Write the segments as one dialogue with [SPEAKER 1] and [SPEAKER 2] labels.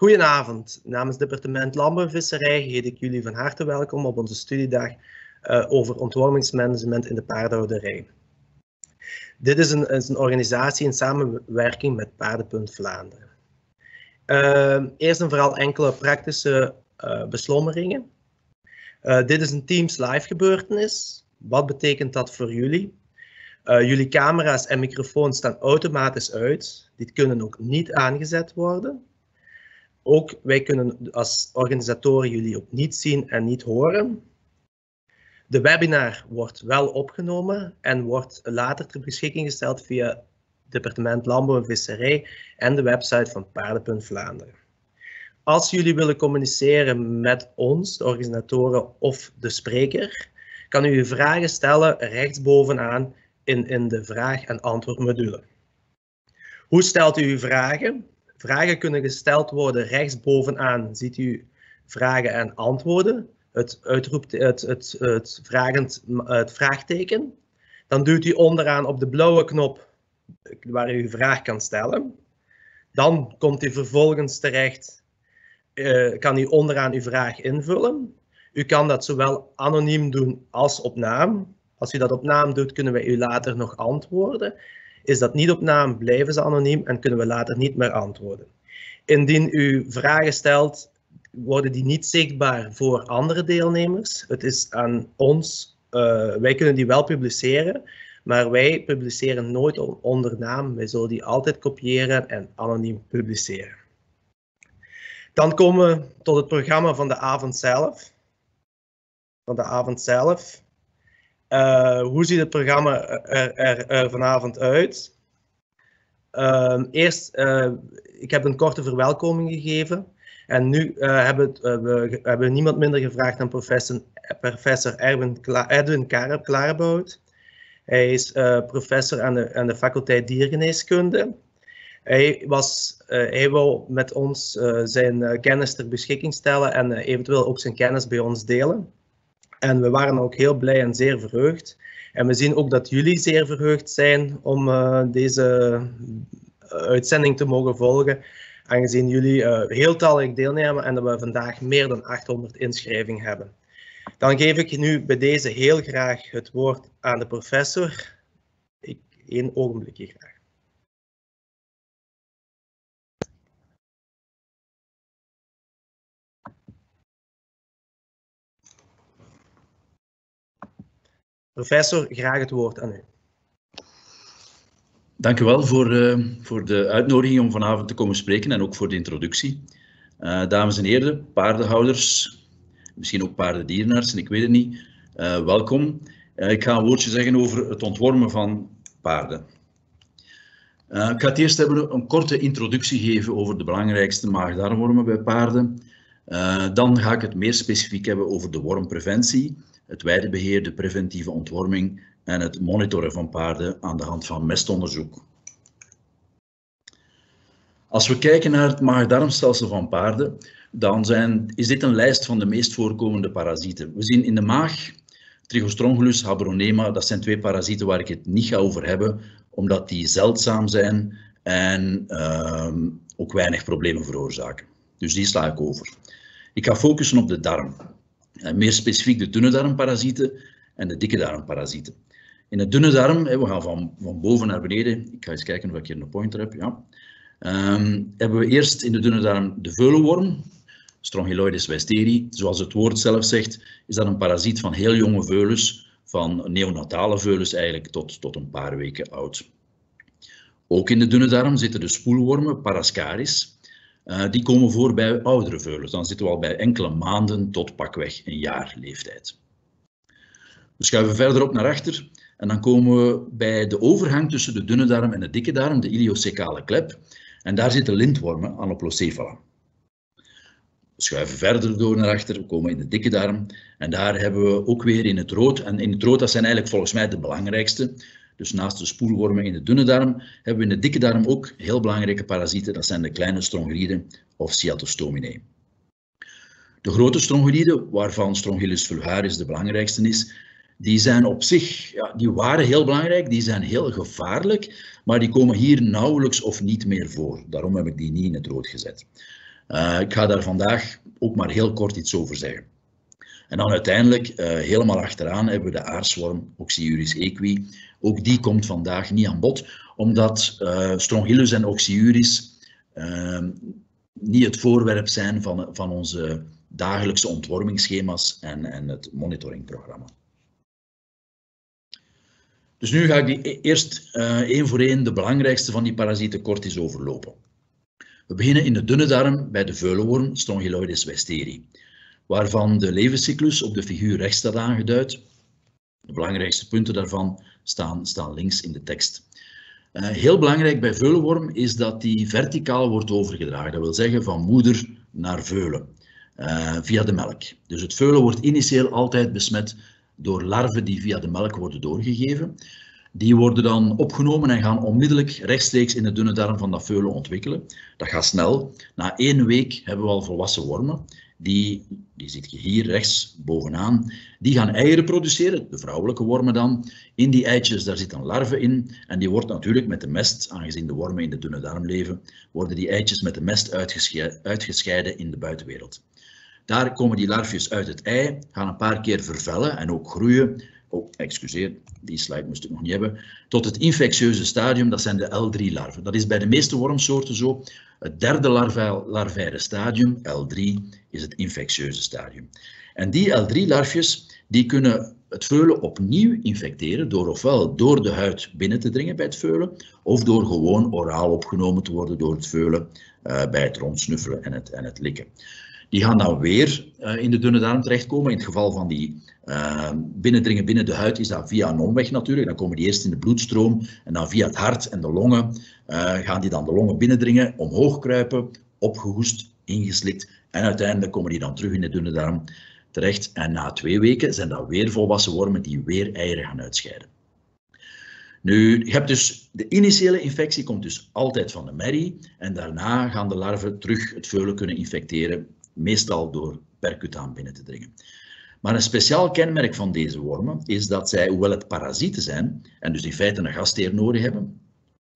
[SPEAKER 1] Goedenavond. Namens departement Landbouw en Visserij heet ik jullie van harte welkom op onze studiedag uh, over ontwormingsmanagement in de paardenhouderij. Dit is een, een, organisatie in samenwerking met Paardenpunt Vlaanderen. Uh, eerst en vooral enkele praktische uh, beslommeringen. dit is een Teams live gebeurtenis. Wat betekent dat voor jullie? jullie camera's en microfoons staan automatisch uit. Die kunnen ook niet aangezet worden. Ook wij kunnen als organisatoren jullie ook niet zien en niet horen. De webinar wordt wel opgenomen en wordt later ter beschikking gesteld via het departement Landbouw en Visserij en de website van Paarden.Vlaanderen. Vlaanderen. Als jullie willen communiceren met ons, de organisatoren of de spreker, kan u uw vragen stellen rechtsbovenaan in, in de vraag- en antwoordmodule. Hoe stelt u uw vragen? Vragen kunnen gesteld worden rechtsbovenaan. Ziet u vragen en antwoorden. Het, uitroept, het, het, het, vragend, het vraagteken. Dan duwt u onderaan op de blauwe knop waar u uw vraag kan stellen. Dan komt u vervolgens terecht, uh, kan u onderaan uw vraag invullen. U kan dat zowel anoniem doen als op naam. Als u dat op naam doet, kunnen wij u later nog antwoorden. Is dat niet op naam, blijven ze anoniem en kunnen we later niet meer antwoorden. Indien u vragen stelt, worden die niet zichtbaar voor andere deelnemers. Het is aan ons, uh, wij kunnen die wel publiceren, maar wij publiceren nooit onder naam. Wij zullen die altijd kopiëren en anoniem publiceren. Dan komen we tot het programma van de avond zelf. Van de avond zelf. Uh, hoe ziet het programma er, er, vanavond uit? Uh, eerst, uh, ik heb een korte verwelkoming gegeven. En nu uh, hebben, we hebben niemand minder gevraagd dan professor, professor Erwin Kla Edwin Klarenbout. Hij is professor aan de, aan de faculteit diergeneeskunde. Hij, was, hij wil met ons zijn kennis ter beschikking stellen en eventueel ook zijn kennis bij ons delen. En we waren ook heel blij en zeer verheugd. En we zien ook dat jullie zeer verheugd zijn om uh, deze uitzending te mogen volgen. Aangezien jullie uh, heel talrijk deelnemen en dat we vandaag meer dan 800 inschrijvingen hebben. Dan geef ik nu bij deze heel graag het woord aan de professor. Ik, één ogenblikje graag. Professor, graag het woord aan u.
[SPEAKER 2] Dank u wel voor, uh, voor de uitnodiging om vanavond te komen spreken en ook voor de introductie. Uh, dames en heren, paardenhouders, misschien ook paardendierenartsen, ik weet het niet, uh, welkom. ik ga een woordje zeggen over het ontwormen van paarden. ik ga het eerst hebben een korte introductie geven over de belangrijkste maag-darmwormen bij paarden. Dan ga ik het meer specifiek hebben over de wormpreventie het weidebeheer, de preventieve ontworming en het monitoren van paarden aan de hand van mestonderzoek. Als we kijken naar het maag-darmstelsel van paarden, dan zijn, is dit een lijst van de meest voorkomende parasieten. We zien in de maag Trichostrongylus, Habronema, dat zijn twee parasieten waar ik het niet ga over hebben, omdat die zeldzaam zijn en uh, ook weinig problemen veroorzaken. Dus die sla ik over. Ik ga focussen op de darm. Eh, meer specifiek de dunne darmparasieten en de dikke darmparasieten. In de dunne darm, we gaan van, van boven naar beneden, ik ga eens kijken of ik hier een pointer heb, ja. Um, hebben we eerst in de dunne darm de veulenworm, Strongyloides westeri. Zoals het woord zelf zegt, is dat een parasiet van heel jonge veulens, van neonatale veulens eigenlijk tot, tot een paar weken oud. Ook in de dunne darm zitten de spoelwormen, Parascaris. Uh, die komen voor bij oudere veulens. Dan zitten we al bij enkele maanden tot pakweg een jaar leeftijd. We schuiven verder op naar achter en dan komen we bij de overgang tussen de dunne darm en de dikke darm, de iliocecale klep. En daar zitten lintwormen, Anoplocephala. We schuiven verder door naar achter, we komen in de dikke darm. En daar hebben we ook weer in het rood, en in het rood dat zijn eigenlijk volgens mij de belangrijkste, dus naast de spoelwormen in de dunne darm hebben we in de dikke darm ook heel belangrijke parasieten. Dat zijn de kleine strongyliden of Cyatostominae. De grote strongyliden, waarvan Strongylis vulgaris de belangrijkste is, die zijn op zich, ja, die waren heel belangrijk, die zijn heel gevaarlijk, maar die komen hier nauwelijks of niet meer voor. Daarom heb ik die niet in het rood gezet. ik ga daar vandaag ook maar heel kort iets over zeggen. En dan uiteindelijk, helemaal achteraan, hebben we de aarsworm Oxyuris equi. Ook die komt vandaag niet aan bod, omdat Strongylus en Oxyuris ehm, niet het voorwerp zijn van, van onze dagelijkse ontwormingsschema's en, en het monitoringprogramma. Dus nu ga ik die e-, eerst uh, één voor één de belangrijkste van die parasieten kort eens overlopen. We beginnen in de dunne darm bij de veulenworm Strongyloides westeri, waarvan de levenscyclus op de figuur rechts staat aangeduid. De belangrijkste punten daarvan staan, staan links in de tekst. Uh, heel belangrijk bij veulenworm is dat die verticaal wordt overgedragen. Dat wil zeggen van moeder naar veulen, uh, via de melk. Dus het veulen wordt initieel altijd besmet door larven die via de melk worden doorgegeven. Die worden dan opgenomen en gaan onmiddellijk rechtstreeks in de dunne darm van dat veulen ontwikkelen. Dat gaat snel. Na één week hebben we al volwassen wormen. Die, die zit je hier rechts bovenaan. Die gaan eieren produceren, de vrouwelijke wormen dan. In die eitjes daar zit een larve in. En die wordt natuurlijk met de mest, aangezien de wormen in de dunne darm leven, worden die eitjes met de mest uitgescheiden in de buitenwereld. Daar komen die larfjes uit het ei, gaan een paar keer vervellen en ook groeien. Oh, excuseer, die slide moest ik nog niet hebben. Tot het infectieuze stadium, dat zijn de L3-larven. Dat is bij de meeste wormsoorten zo. Het derde larvaire stadium, L3, is het infectieuze stadium. En die L3-larfjes die kunnen het veulen opnieuw infecteren door ofwel door de huid binnen te dringen bij het veulen, of door gewoon oraal opgenomen te worden door het veulen uh, bij het rondsnuffelen en het, en het likken. Die gaan dan weer uh, in de dunne darm terechtkomen. In het geval van die uh, binnendringen binnen de huid is dat via een omweg natuurlijk. Dan komen die eerst in de bloedstroom en dan via het hart en de longen uh, gaan die dan de longen binnendringen, omhoog kruipen, opgehoest, ingeslikt en uiteindelijk komen die dan terug in de dunne darm terecht. En na twee weken zijn dat weer volwassen wormen die weer eieren gaan uitscheiden. Nu, je dus de initiële infectie komt dus altijd van de merrie en daarna gaan de larven terug het veulen kunnen infecteren meestal door percutaan binnen te dringen. Maar een speciaal kenmerk van deze wormen is dat zij, hoewel het parasieten zijn, en dus in feite een gastheer nodig hebben,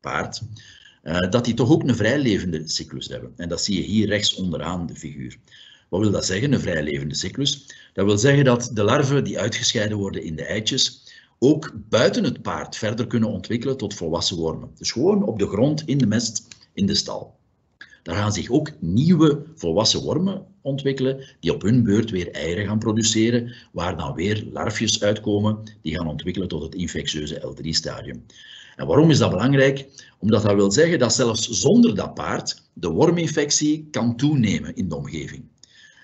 [SPEAKER 2] paard, uh, dat die toch ook een vrijlevende cyclus hebben. En dat zie je hier rechts onderaan de figuur. Wat wil dat zeggen, een vrijlevende cyclus? Dat wil zeggen dat de larven die uitgescheiden worden in de eitjes ook buiten het paard verder kunnen ontwikkelen tot volwassen wormen. Dus gewoon op de grond, in de mest, in de stal. Daar gaan zich ook nieuwe volwassen wormen ontwikkelen, die op hun beurt weer eieren gaan produceren, waar dan weer larfjes uitkomen, die gaan ontwikkelen tot het infectieuze L3-stadium. En waarom is dat belangrijk? Omdat dat wil zeggen dat zelfs zonder dat paard de worminfectie kan toenemen in de omgeving.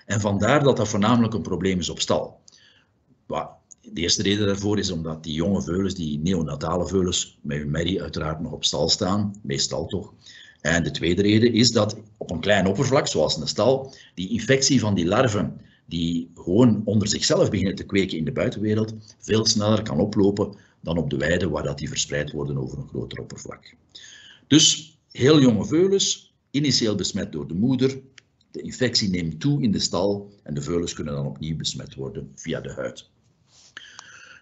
[SPEAKER 2] En vandaar dat dat voornamelijk een probleem is op stal. De eerste reden daarvoor is omdat die jonge veulens, die neonatale veulens, met hun merrie uiteraard nog op stal staan, meestal toch. En de tweede reden is dat op een klein oppervlak, zoals een stal, die infectie van die larven, die gewoon onder zichzelf beginnen te kweken in de buitenwereld, veel sneller kan oplopen dan op de weide, waar dat die verspreid worden over een groter oppervlak. Dus heel jonge veulens, initieel besmet door de moeder, de infectie neemt toe in de stal en de veulens kunnen dan opnieuw besmet worden via de huid.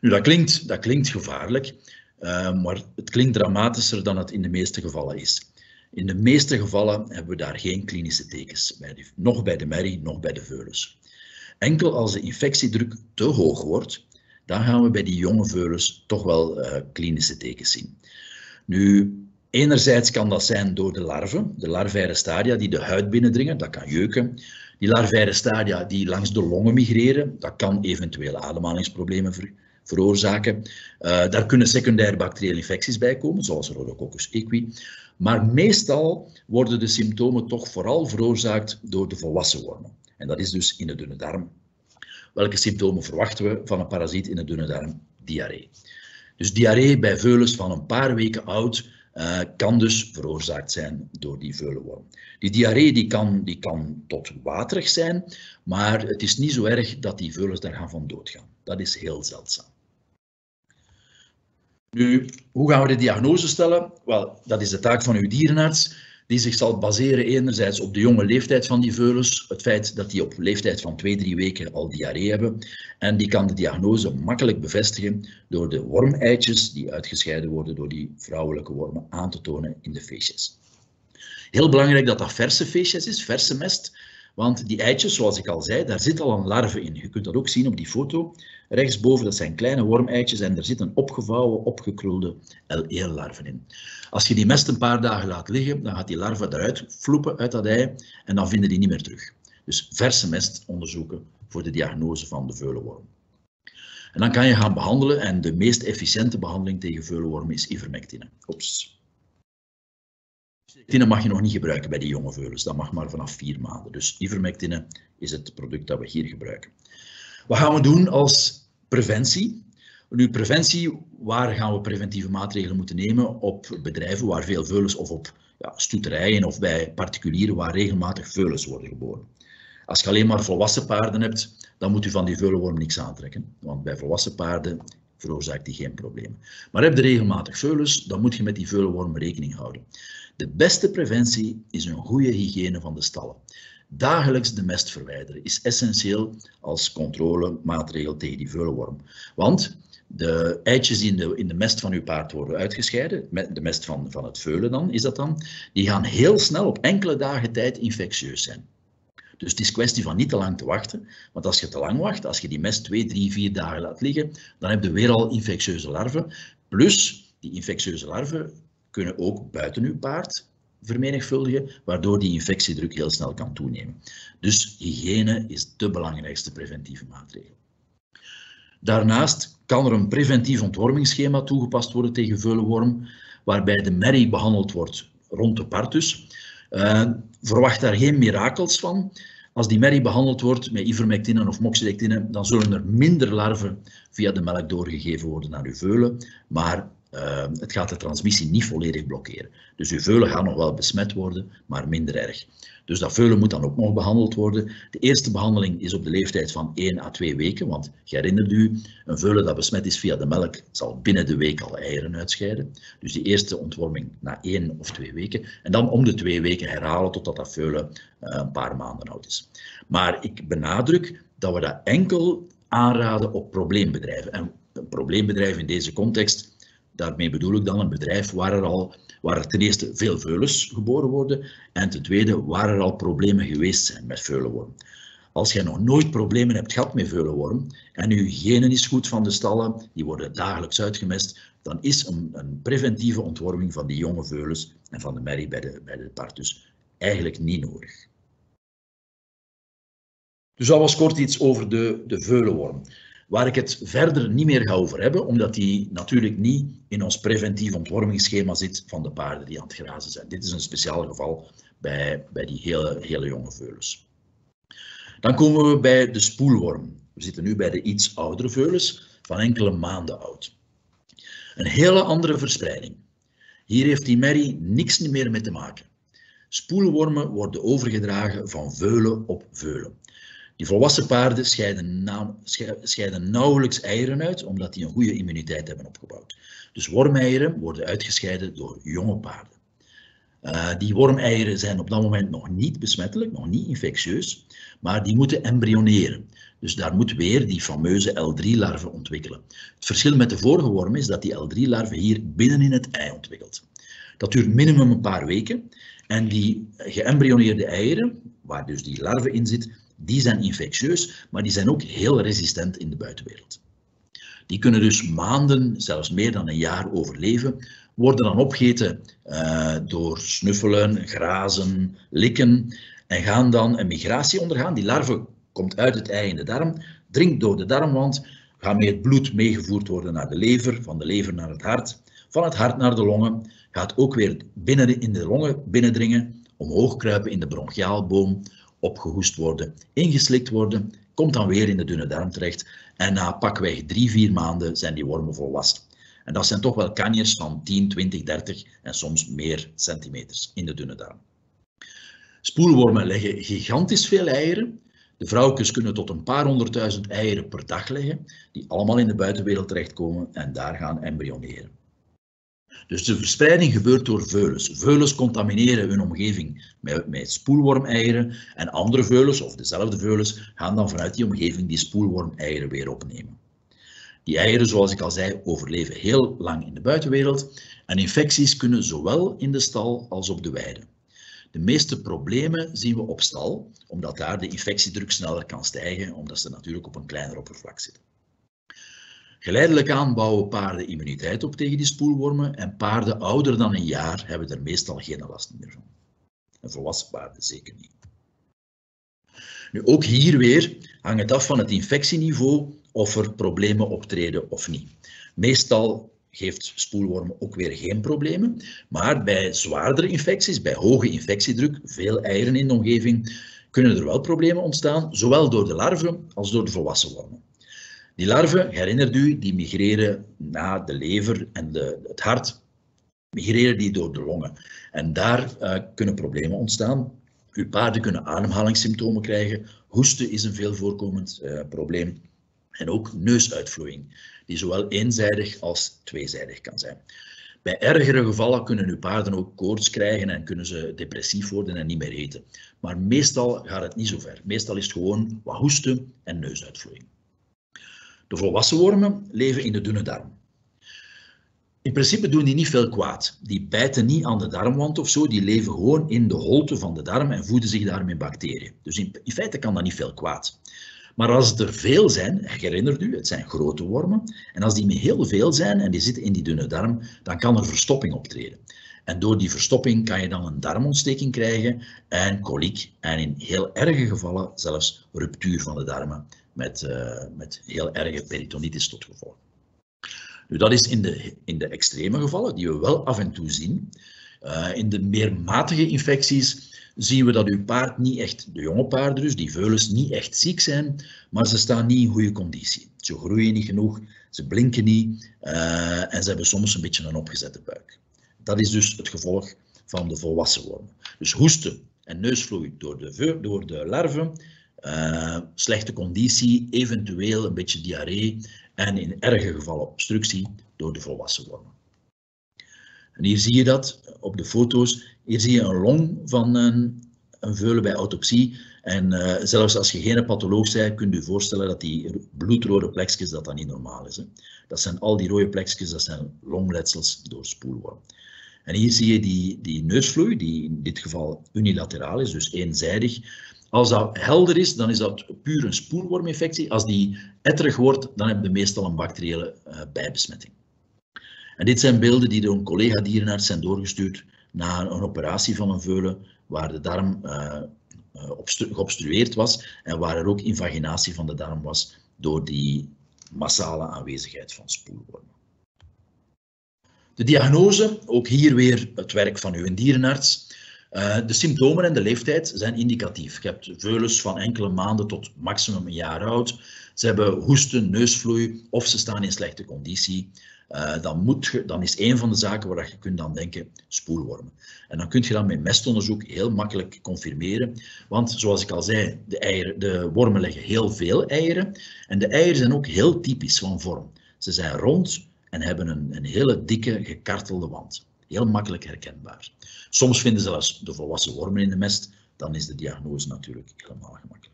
[SPEAKER 2] Nu, dat klinkt, dat klinkt gevaarlijk, uh, maar het klinkt dramatischer dan het in de meeste gevallen is. In de meeste gevallen hebben we daar geen klinische tekens, bij nog bij de merrie, nog bij de veulens. Enkel als de infectiedruk te hoog wordt, dan gaan we bij die jonge veulens toch wel uh, klinische tekens zien. Nu, enerzijds kan dat zijn door de larven, de larvaire stadia die de huid binnendringen, dat kan jeuken. Die larvaire stadia die langs de longen migreren, dat kan eventueel ademhalingsproblemen ver veroorzaken. Uh, daar kunnen secundaire bacteriële infecties bij komen, zoals Rhodococcus equi. Maar meestal worden de symptomen toch vooral veroorzaakt door de volwassen wormen. En dat is dus in de dunne darm. Welke symptomen verwachten we van een parasiet in de dunne darm? Diarree. Dus diarree bij veulens van een paar weken oud uh, kan dus veroorzaakt zijn door die veulenworm. Die diarree die kan, die kan tot waterig zijn, maar het is niet zo erg dat die veulens daar gaan van doodgaan. Dat is heel zeldzaam. Nu, hoe gaan we de diagnose stellen? Wel, dat is de taak van uw dierenarts, die zich zal baseren enerzijds op de jonge leeftijd van die veulens, het feit dat die op leeftijd van 2, 3 weken al diarree hebben, en die kan de diagnose makkelijk bevestigen door de wormeitjes die uitgescheiden worden door die vrouwelijke wormen aan te tonen in de feestjes. Heel belangrijk dat dat verse feestjes is, verse mest. Want die eitjes, zoals ik al zei, daar zit al een larve in. Je kunt dat ook zien op die foto. Rechtsboven, dat zijn kleine wormeitjes en er zitten opgevouwen, opgekrulde LE-larven in. Als je die mest een paar dagen laat liggen, dan gaat die larve eruit vloepen uit dat ei en dan vinden die niet meer terug. Dus verse mest onderzoeken voor de diagnose van de veulenworm. En dan kan je gaan behandelen en de meest efficiënte behandeling tegen veulenwormen is ivermectine. Oeps. Ivermectine mag je nog niet gebruiken bij die jonge veulens. Dat mag maar vanaf vier maanden. Dus ivermectine is het product dat we hier gebruiken. Wat gaan we doen als preventie? Nu, preventie, waar gaan we preventieve maatregelen moeten nemen? Op bedrijven waar veel veulens of op ja, stoeterijen of bij particulieren waar regelmatig veulens worden geboren. Als je alleen maar volwassen paarden hebt, dan moet u van die veulenworm niks aantrekken. Want bij volwassen paarden veroorzaakt die geen problemen. Maar heb je regelmatig veulens, dan moet je met die veulenworm rekening houden. De beste preventie is een goede hygiëne van de stallen. Dagelijks de mest verwijderen is essentieel als controlemaatregel tegen die veulenworm. Want de eitjes die in de, in de mest van uw paard worden uitgescheiden, de mest van, van het veulen dan, is dat dan, die gaan heel snel op enkele dagen tijd infectieus zijn. Dus het is kwestie van niet te lang te wachten, want als je te lang wacht, als je die mest twee, drie, vier dagen laat liggen, dan heb je weer al infectieuze larven. Plus, die infectieuze larven kunnen ook buiten uw paard vermenigvuldigen, waardoor die infectiedruk heel snel kan toenemen. Dus hygiëne is de belangrijkste preventieve maatregel. Daarnaast kan er een preventief ontwormingsschema toegepast worden tegen veulenworm, waarbij de merrie behandeld wordt rond de partus. Uh, verwacht daar geen mirakels van. Als die merrie behandeld wordt met ivermectine of moxidectine, dan zullen er minder larven via de melk doorgegeven worden naar uw veulen, maar uh, het gaat de transmissie niet volledig blokkeren. Dus uw veulen gaan nog wel besmet worden, maar minder erg. Dus dat veulen moet dan ook nog behandeld worden. De eerste behandeling is op de leeftijd van 1 à 2 weken, want herinnert u, een veulen dat besmet is via de melk zal binnen de week al eieren uitscheiden. Dus die eerste ontworming na 1 of 2 weken. En dan om de 2 weken herhalen totdat dat veulen uh, een paar maanden oud is. Maar ik benadruk dat we dat enkel aanraden op probleembedrijven. En een probleembedrijf in deze context Daarmee bedoel ik dan een bedrijf waar er al waar er ten eerste veel veulens geboren worden en ten tweede waar er al problemen geweest zijn met veulenworm. Als jij nog nooit problemen hebt gehad met veulenworm en je hygiëne is goed van de stallen, die worden dagelijks uitgemest, dan is een, een preventieve ontworming van die jonge veulens en van de merrie bij de, bij de partus eigenlijk niet nodig. Dus dat was kort iets over de, de veulenworm waar ik het verder niet meer ga over hebben, omdat die natuurlijk niet in ons preventief ontwormingsschema zit van de paarden die aan het grazen zijn. Dit is een speciaal geval bij, bij die hele, hele jonge veulens. Dan komen we bij de spoelworm. We zitten nu bij de iets oudere veulens, van enkele maanden oud. Een hele andere verspreiding. Hier heeft die merrie niks meer mee te maken. Spoelwormen worden overgedragen van veulen op veulen. Die volwassen paarden scheiden, scheiden, nauwelijks eieren uit, omdat die een goede immuniteit hebben opgebouwd. Dus wormeieren worden uitgescheiden door jonge paarden. Uh, die wormeieren zijn op dat moment nog niet besmettelijk, nog niet infectieus, maar die moeten embryoneren. Dus daar moet weer die fameuze L3-larve ontwikkelen. Het verschil met de vorige worm is dat die L3-larve hier binnen in het ei ontwikkelt. Dat duurt minimum een paar weken en die geëmbryoneerde eieren, waar dus die larve in zit, die zijn infectieus, maar die zijn ook heel resistent in de buitenwereld. Die kunnen dus maanden, zelfs meer dan een jaar overleven, worden dan opgegeten uh, door snuffelen, grazen, likken en gaan dan een migratie ondergaan. Die larve komt uit het ei in de darm, dringt door de darmwand, gaat met het bloed meegevoerd worden naar de lever, van de lever naar het hart, van het hart naar de longen, gaat ook weer binnen in de longen binnendringen, omhoog kruipen in de bronchiaalboom, opgehoest worden, ingeslikt worden, komt dan weer in de dunne darm terecht en na pakweg drie, vier maanden zijn die wormen volwassen. En dat zijn toch wel kanjers van 10, 20, 30 en soms meer centimeters in de dunne darm. Spoelwormen leggen gigantisch veel eieren. De vrouwtjes kunnen tot een paar honderdduizend eieren per dag leggen, die allemaal in de buitenwereld terechtkomen en daar gaan embryoneren. Dus de verspreiding gebeurt door veulens. Veulens contamineren hun omgeving met, met spoelwormeieren en andere veulens, of dezelfde veulens, gaan dan vanuit die omgeving die spoelwormeieren weer opnemen. Die eieren, zoals ik al zei, overleven heel lang in de buitenwereld en infecties kunnen zowel in de stal als op de weide. De meeste problemen zien we op stal, omdat daar de infectiedruk sneller kan stijgen, omdat ze natuurlijk op een kleiner oppervlak zitten. Geleidelijk aan bouwen paarden immuniteit op tegen die spoelwormen en paarden ouder dan een jaar hebben er meestal geen last meer van. En volwassen paarden zeker niet. Nu, ook hier weer hangt het af van het infectieniveau of er problemen optreden of niet. Meestal geeft spoelwormen ook weer geen problemen, maar bij zwaardere infecties, bij hoge infectiedruk, veel eieren in de omgeving, kunnen er wel problemen ontstaan, zowel door de larven als door de volwassen wormen. Die larven, herinnert u, die migreren naar de lever en de, het hart, migreren die door de longen. En daar uh, kunnen problemen ontstaan. Uw paarden kunnen ademhalingssymptomen krijgen. Hoesten is een veel voorkomend uh, probleem. En ook neusuitvloeiing, die zowel eenzijdig als tweezijdig kan zijn. Bij ergere gevallen kunnen uw paarden ook koorts krijgen en kunnen ze depressief worden en niet meer eten. Maar meestal gaat het niet zo ver. Meestal is het gewoon wat hoesten en neusuitvloeiing. De volwassen wormen leven in de dunne darm. In principe doen die niet veel kwaad. Die bijten niet aan de darmwand of zo, die leven gewoon in de holte van de darm en voeden zich daarmee bacteriën. Dus in, feite kan dat niet veel kwaad. Maar als er veel zijn, herinnert u, het zijn grote wormen, en als die met heel veel zijn en die zitten in die dunne darm, dan kan er verstopping optreden. En door die verstopping kan je dan een darmontsteking krijgen en koliek en in heel erge gevallen zelfs ruptuur van de darmen met, uh, met heel erge peritonitis tot gevolg. Nu, dat is in de, in de extreme gevallen, die we wel af en toe zien. Uh, in de meer matige infecties zien we dat uw paard niet echt, de jonge paarden dus, die veulens, niet echt ziek zijn, maar ze staan niet in goede conditie. Ze groeien niet genoeg, ze blinken niet uh, en ze hebben soms een beetje een opgezette buik. Dat is dus het gevolg van de volwassen wormen. Dus hoesten en neusvloei door de, door de larven, uh, slechte conditie, eventueel een beetje diarree en in erge gevallen obstructie door de volwassen wormen. En hier zie je dat op de foto's. Hier zie je een long van een, een veulen bij autopsie. En uh, zelfs als je geen patholoog bent, kunt u voorstellen dat die bloedrode plekjes dat dat niet normaal is. Hè. Dat zijn al die rode plekjes, dat zijn longletsels door spoelworm. En hier zie je die, die neusvloei, die in dit geval unilateraal is, dus eenzijdig. Als dat helder is, dan is dat puur een spoelworminfectie. Als die etterig wordt, dan heb je meestal een bacteriële uh, bijbesmetting. En dit zijn beelden die door een collega dierenarts zijn doorgestuurd na een operatie van een veulen waar de darm uh, geobstrueerd was en waar er ook invaginatie van de darm was door die massale aanwezigheid van spoelwormen. De diagnose, ook hier weer het werk van uw dierenarts. Uh, de symptomen en de leeftijd zijn indicatief. Je hebt veulens van enkele maanden tot maximum een jaar oud. Ze hebben hoesten, neusvloei of ze staan in slechte conditie. Uh, dan, moet je, dan is een van de zaken waar je kunt dan denken spoelwormen. En dan kun je dat met mestonderzoek heel makkelijk confirmeren. Want zoals ik al zei, de, eieren, de wormen leggen heel veel eieren. En de eieren zijn ook heel typisch van vorm. Ze zijn rond en hebben een, een hele dikke gekartelde wand. Heel makkelijk herkenbaar. Soms vinden ze zelfs de volwassen wormen in de mest. Dan is de diagnose natuurlijk helemaal gemakkelijk.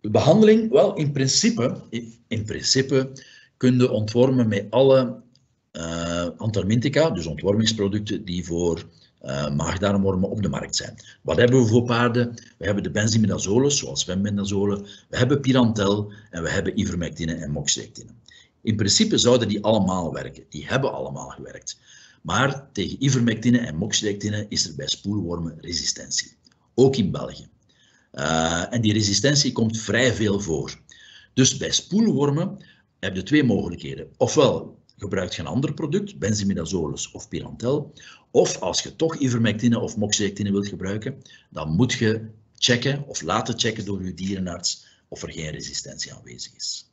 [SPEAKER 2] De behandeling, wel in principe, in principe kun ontwormen met alle uh, dus ontwormingsproducten die voor uh, maagdarmwormen op de markt zijn. Wat hebben we voor paarden? We hebben de benzimidazoles, zoals fembendazolen, we hebben pirantel en we hebben ivermectine en moxidectine. In principe zouden die allemaal werken. Die hebben allemaal gewerkt. Maar tegen ivermectine en moxidectine is er bij spoelwormen resistentie. Ook in België. Uh, en die resistentie komt vrij veel voor. Dus bij spoelwormen heb je twee mogelijkheden. Ofwel gebruikt je een ander product, benzimidazoles of pirantel, of als je toch ivermectine of moxidectine wilt gebruiken, dan moet je checken of laten checken door je dierenarts of er geen resistentie aanwezig is.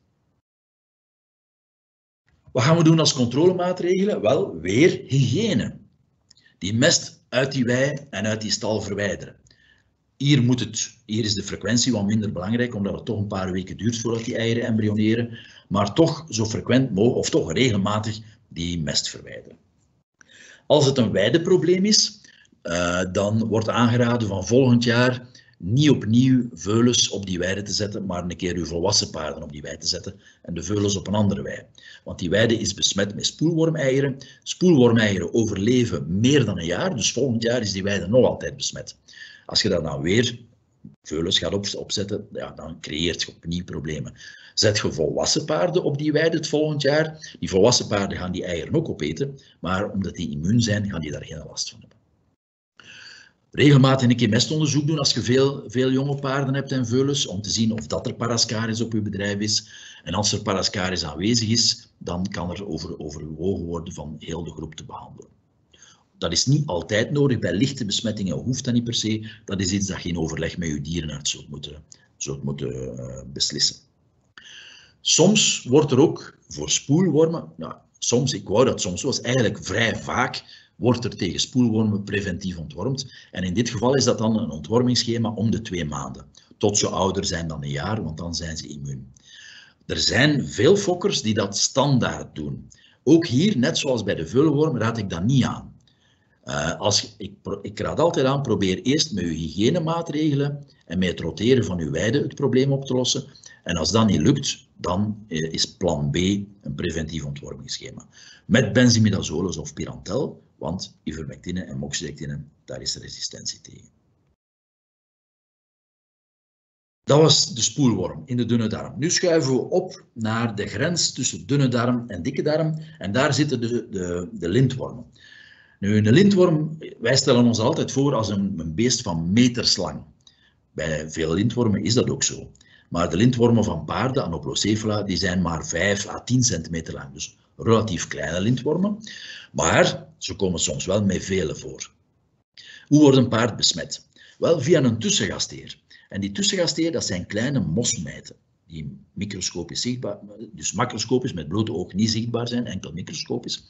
[SPEAKER 2] Wat gaan we doen als controlemaatregelen? Wel, weer hygiëne. Die mest uit die wei en uit die stal verwijderen. Hier, moet het, hier is de frequentie wat minder belangrijk, omdat het toch een paar weken duurt voordat die eieren embryoneren, maar toch zo frequent mogelijk, of toch regelmatig, die mest verwijderen. Als het een weideprobleem is, uh, dan wordt aangeraden van volgend jaar niet opnieuw veulens op die weide te zetten, maar een keer uw volwassen paarden op die weide te zetten en de veulens op een andere wei. Want die weide is besmet met spoelwormeieren. Spoelwormeieren overleven meer dan een jaar, dus volgend jaar is die weide nog altijd besmet. Als je dat dan weer veulens gaat opzetten, ja, dan creëert je opnieuw problemen. Zet je volwassen paarden op die weide het volgend jaar, die volwassen paarden gaan die eieren ook opeten, maar omdat die immuun zijn, gaan die daar geen last van hebben. Regelmatig een keer mestonderzoek doen als je veel, veel jonge paarden hebt en veulens, om te zien of dat er parascaris op je bedrijf is. En als er parascaris aanwezig is, dan kan er over, overwogen worden van heel de groep te behandelen. Dat is niet altijd nodig. Bij lichte besmettingen hoeft dat niet per se. Dat is iets dat je overleg met je dierenarts zult moeten, zult moeten uh, beslissen. Soms wordt er ook voor spoelwormen, nou, soms, ik wou dat soms was, eigenlijk vrij vaak wordt er tegen spoelwormen preventief ontwormd. En in dit geval is dat dan een ontwormingsschema om de twee maanden. Tot ze ouder zijn dan een jaar, want dan zijn ze immuun. Er zijn veel fokkers die dat standaard doen. Ook hier, net zoals bij de vulworm, raad ik dat niet aan. Uh, als, ik, ik, raad altijd aan, probeer eerst met uw hygiënemaatregelen en met het roteren van uw weide het probleem op te lossen. En als dat niet lukt, dan uh, is plan B een preventief ontwormingsschema. Met benzimidazoles of pirantel, want ivermectine en moxidectine, daar is resistentie tegen. Dat was de spoelworm in de dunne darm. Nu schuiven we op naar de grens tussen dunne darm en dikke darm. En daar zitten de, de, de lintwormen. Nu, een lintworm, wij stellen ons altijd voor als een, een beest van meterslang. Bij veel lintwormen is dat ook zo. Maar de lintwormen van paarden, Anoplocephala, die zijn maar 5 à 10 centimeter lang. Dus relatief kleine lintwormen. Maar ze komen soms wel met vele voor. Hoe wordt een paard besmet? Wel via een tussengasteer. En die tussengasteer, dat zijn kleine mosmijten die microscopisch zichtbaar, dus macroscopisch met blote oog niet zichtbaar zijn, enkel microscopisch.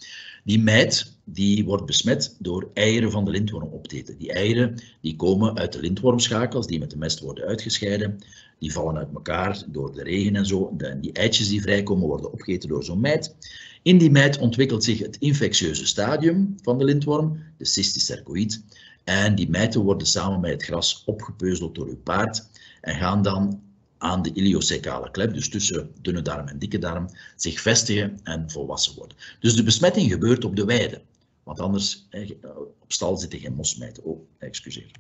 [SPEAKER 2] Die mijt die wordt besmet door eieren van de lintworm op te eten. Die eieren die komen uit de lintwormschakels die met de mest worden uitgescheiden. Die vallen uit elkaar door de regen en zo. Die eitjes die vrijkomen worden opgegeten door zo'n mijt. In die mijt ontwikkelt zich het infectieuze stadium van de lintworm, de cystis cercoïd. En die mijten worden samen met het gras opgepeuzeld door uw paard en gaan dan aan de iliocecale klep, dus tussen dunne darm en dikke darm, zich vestigen en volwassen worden. Dus de besmetting gebeurt op de weide, want anders op stal zitten geen mosmijten. Oh, excuseer.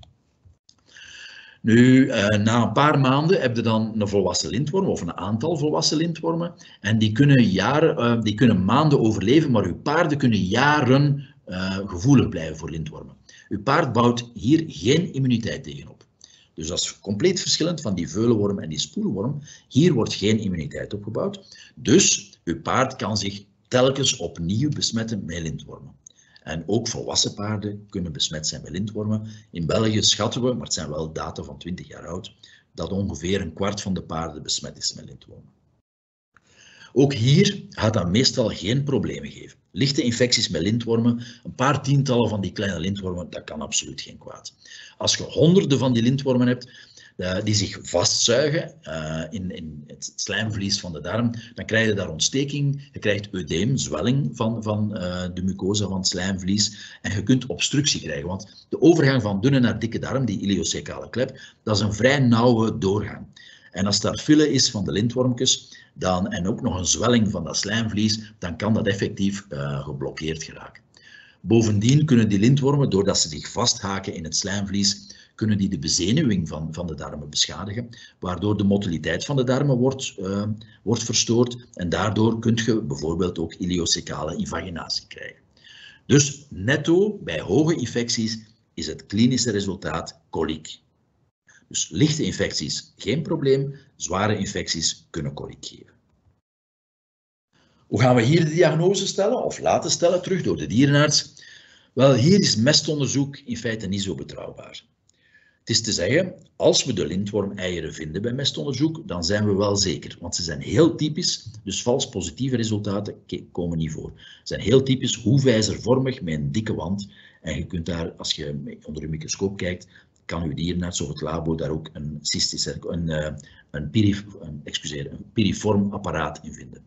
[SPEAKER 2] Nu, eh, na een paar maanden heb je dan een volwassen lintworm of een aantal volwassen lintwormen. En die kunnen, jaren, uh, die kunnen maanden overleven, maar uw paarden kunnen jaren uh, gevoelig blijven voor lintwormen. Uw paard bouwt hier geen immuniteit tegenop. Dus dat is compleet verschillend van die veulenworm en die spoelworm. Hier wordt geen immuniteit opgebouwd. Dus uw paard kan zich telkens opnieuw besmetten met lintwormen. En ook volwassen paarden kunnen besmet zijn met lintwormen. In België schatten we, maar het zijn wel data van 20 jaar oud, dat ongeveer een kwart van de paarden besmet is met lintwormen. Ook hier gaat dat meestal geen problemen geven. Lichte infecties met lintwormen, een paar tientallen van die kleine lintwormen, dat kan absoluut geen kwaad. Als je honderden van die lintwormen hebt, die zich vastzuigen uh, in, in, het slijmvlies van de darm, dan krijg je daar ontsteking, je krijgt eudeem, zwelling van, van uh, de mucosa van het slijmvlies en je kunt obstructie krijgen. Want de overgang van dunne naar dikke darm, die iliocecale klep, dat is een vrij nauwe doorgang. En als daar file is van de lintwormjes, dan, en ook nog een zwelling van dat slijmvlies, dan kan dat effectief geblokkeerd geraken. Bovendien kunnen die lintwormen, doordat ze zich vasthaken in het slijmvlies, kunnen die de bezenuwing van, van de darmen beschadigen, waardoor de motiliteit van de darmen wordt, uh, wordt verstoord en daardoor kun je bijvoorbeeld ook iliocecale invaginatie krijgen. Dus netto, bij hoge infecties, is het klinische resultaat koliek. Dus lichte infecties geen probleem, zware infecties kunnen koliek geven. Hoe gaan we hier de diagnose stellen of laten stellen terug door de dierenarts? Wel, hier is mestonderzoek in feite niet zo betrouwbaar. Het is te zeggen, als we de lintwormeieren vinden bij mestonderzoek, dan zijn we wel zeker, want ze zijn heel typisch, dus vals positieve resultaten komen niet voor. Ze zijn heel typisch hoefijzervormig met een dikke wand en je kunt daar, als je onder een microscoop kijkt, kan uw dierenarts of het labo daar ook een, een, eh, een, een, een piriform apparaat in vinden.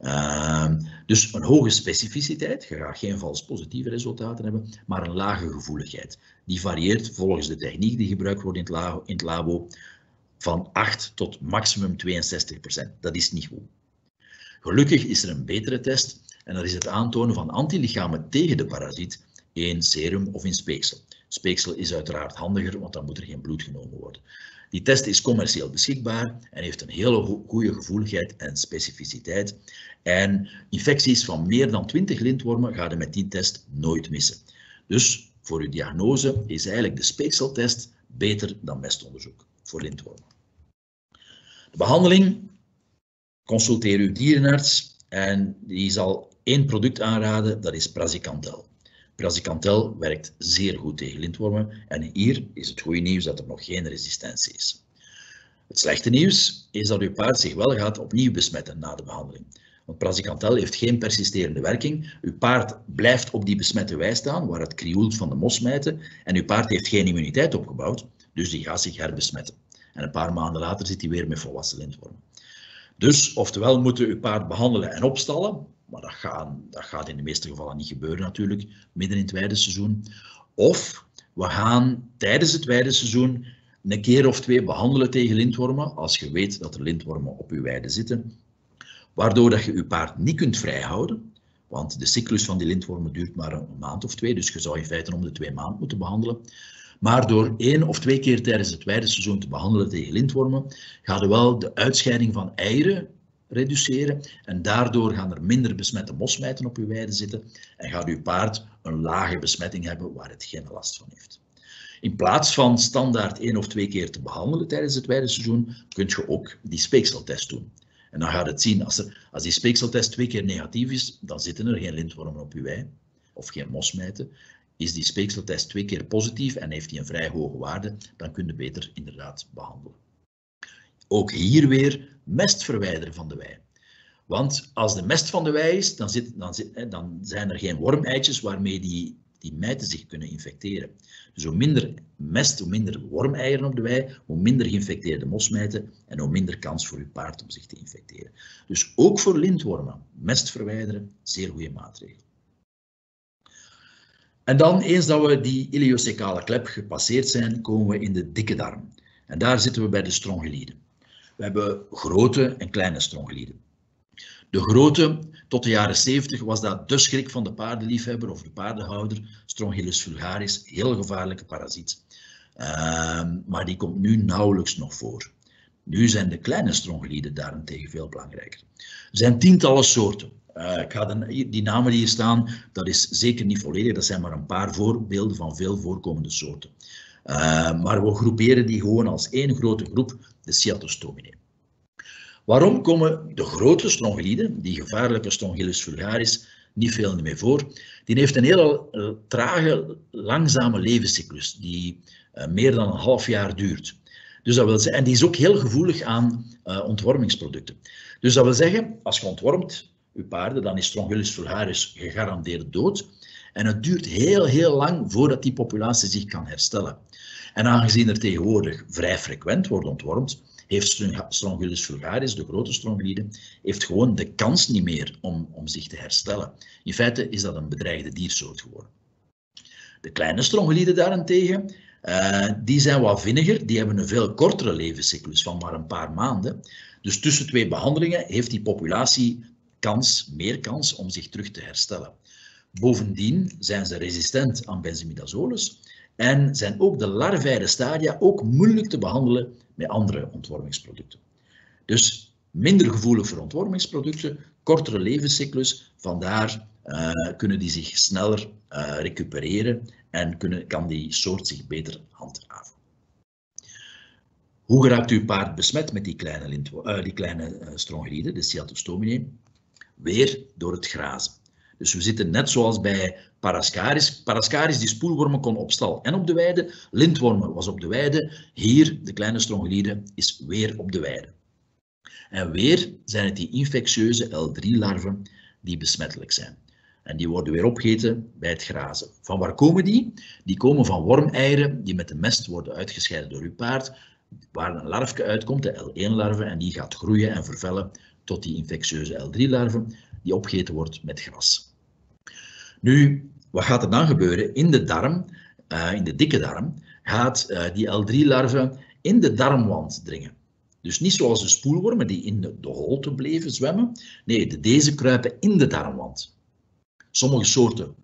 [SPEAKER 2] Ehm, dus een hoge specificiteit, je gaat geen vals positieve resultaten hebben, maar een lage gevoeligheid. Die varieert volgens de techniek die gebruikt wordt in het, labo, in het labo van 8 tot maximum 62 procent. Dat is niet goed. Gelukkig is er een betere test en dat is het aantonen van antilichamen tegen de parasiet in serum of in speeksel. Speeksel is uiteraard handiger, want dan moet er geen bloed genomen worden. Die test is commercieel beschikbaar en heeft een hele goede gevoeligheid en specificiteit. En infecties van meer dan 20 lintwormen gaan met die test nooit missen. Dus voor uw diagnose is eigenlijk de speekseltest beter dan mestonderzoek voor lintwormen. De behandeling, consulteer uw dierenarts en die zal één product aanraden, dat is praziquantel. Praziquantel werkt zeer goed tegen lintwormen en hier is het goede nieuws dat er nog geen resistentie is. Het slechte nieuws is dat uw paard zich wel gaat opnieuw besmetten na de behandeling. Want heeft geen persisterende werking. Uw paard blijft op die besmette wei staan, waar het krioelt van de mosmijten, en uw paard heeft geen immuniteit opgebouwd, dus die gaat zich herbesmetten. En een paar maanden later zit hij weer met volwassen lintwormen. Dus, oftewel moeten uw paard behandelen en opstallen, maar dat gaat, dat gaat in de meeste gevallen niet gebeuren natuurlijk, midden in het weideseizoen. Of we gaan tijdens het weideseizoen een keer of twee behandelen tegen lintwormen, als je weet dat er lintwormen op je weide zitten, waardoor dat je je paard niet kunt vrijhouden, want de cyclus van die lintwormen duurt maar een maand of twee, dus je zou in feite om de twee maanden moeten behandelen. Maar door één of twee keer tijdens het weideseizoen te behandelen tegen lintwormen, gaat er wel de uitscheiding van eieren reduceren en daardoor gaan er minder besmette mosmijten op uw weide zitten en gaat uw paard een lage besmetting hebben waar het geen last van heeft. In plaats van standaard één of twee keer te behandelen tijdens het weideseizoen, kunt je ook die speekseltest doen. En dan gaat het zien, als, als die speekseltest twee keer negatief is, dan zitten er geen lintwormen op uw wei of geen mosmijten. Is die speekseltest twee keer positief en heeft hij een vrij hoge waarde, dan kun je beter inderdaad behandelen. Ook hier weer mest verwijderen van de wei. Want als de mest van de wei is, dan, zit, dan, zit, dan zijn er geen wormeitjes waarmee die, die mijten zich kunnen infecteren. Dus hoe minder mest, hoe minder wormeieren op de wei, hoe minder geïnfecteerde mosmijten en hoe minder kans voor uw paard om zich te infecteren. Dus ook voor lintwormen, mest verwijderen, zeer goede maatregel. En dan, eens dat we die iliocecale klep gepasseerd zijn, komen we in de dikke darm. En daar zitten we bij de strongyliden. We hebben grote en kleine strongyliden. De grote, tot de jaren 70 was dat de schrik van de paardenliefhebber of de paardenhouder, Strongylus vulgaris, heel gevaarlijke parasiet. Uh, maar die komt nu nauwelijks nog voor. Nu zijn de kleine strongyliden daarentegen veel belangrijker. Er zijn tientallen soorten. Uh, ik ga de, die namen die hier staan, dat is zeker niet volledig, dat zijn maar een paar voorbeelden van veel voorkomende soorten. Uh, maar we groeperen die gewoon als één grote groep, de Cyatostominae. Waarom komen de grote strongyliden, die gevaarlijke Strongylus vulgaris, niet veel meer voor? Die heeft een hele uh, trage, langzame levenscyclus, die uh, meer dan een half jaar duurt. Dus dat wil zeggen, en die is ook heel gevoelig aan uh, ontwormingsproducten. Dus dat wil zeggen, als je ontwormt je paarden, dan is Strongylus vulgaris gegarandeerd dood. En het duurt heel, heel lang voordat die populatie zich kan herstellen. En aangezien er tegenwoordig vrij frequent wordt ontwormd, heeft Strongylus vulgaris, de grote strongylide, heeft gewoon de kans niet meer om, om zich te herstellen. In feite is dat een bedreigde diersoort geworden. De kleine strongyliden daarentegen, uh, die zijn wat vinniger, die hebben een veel kortere levenscyclus van maar een paar maanden. Dus tussen twee behandelingen heeft die populatie kans, meer kans om zich terug te herstellen. Bovendien zijn ze resistent aan benzimidazoles en zijn ook de larvaire stadia ook moeilijk te behandelen met andere ontwormingsproducten. Dus minder gevoelig voor ontwormingsproducten, kortere levenscyclus, vandaar uh, kunnen die zich sneller uh, recupereren en kunnen, kan die soort zich beter handhaven. Hoe geraakt uw paard besmet met die kleine, uh, die kleine de Cyatostominae? Weer door het grazen. Dus we zitten net zoals bij Parascaris. Parascaris, die spoelwormen kon op stal en op de weide. Lintwormen was op de weide. Hier, de kleine strongylide, is weer op de weide. En weer zijn het die infectieuze L3-larven die besmettelijk zijn. En die worden weer opgegeten bij het grazen. Van waar komen die? Die komen van wormeieren die met de mest worden uitgescheiden door uw paard, waar een larfje uitkomt, de L1-larve, en die gaat groeien en vervellen tot die infectieuze L3-larve die opgegeten wordt met gras. Nu, wat gaat er dan gebeuren? In de darm, uh, in de dikke darm, gaat uh, die L3-larve in de darmwand dringen. Dus niet zoals de spoelwormen die in de, holte bleven zwemmen. Nee, de, deze kruipen in de darmwand. Sommige soorten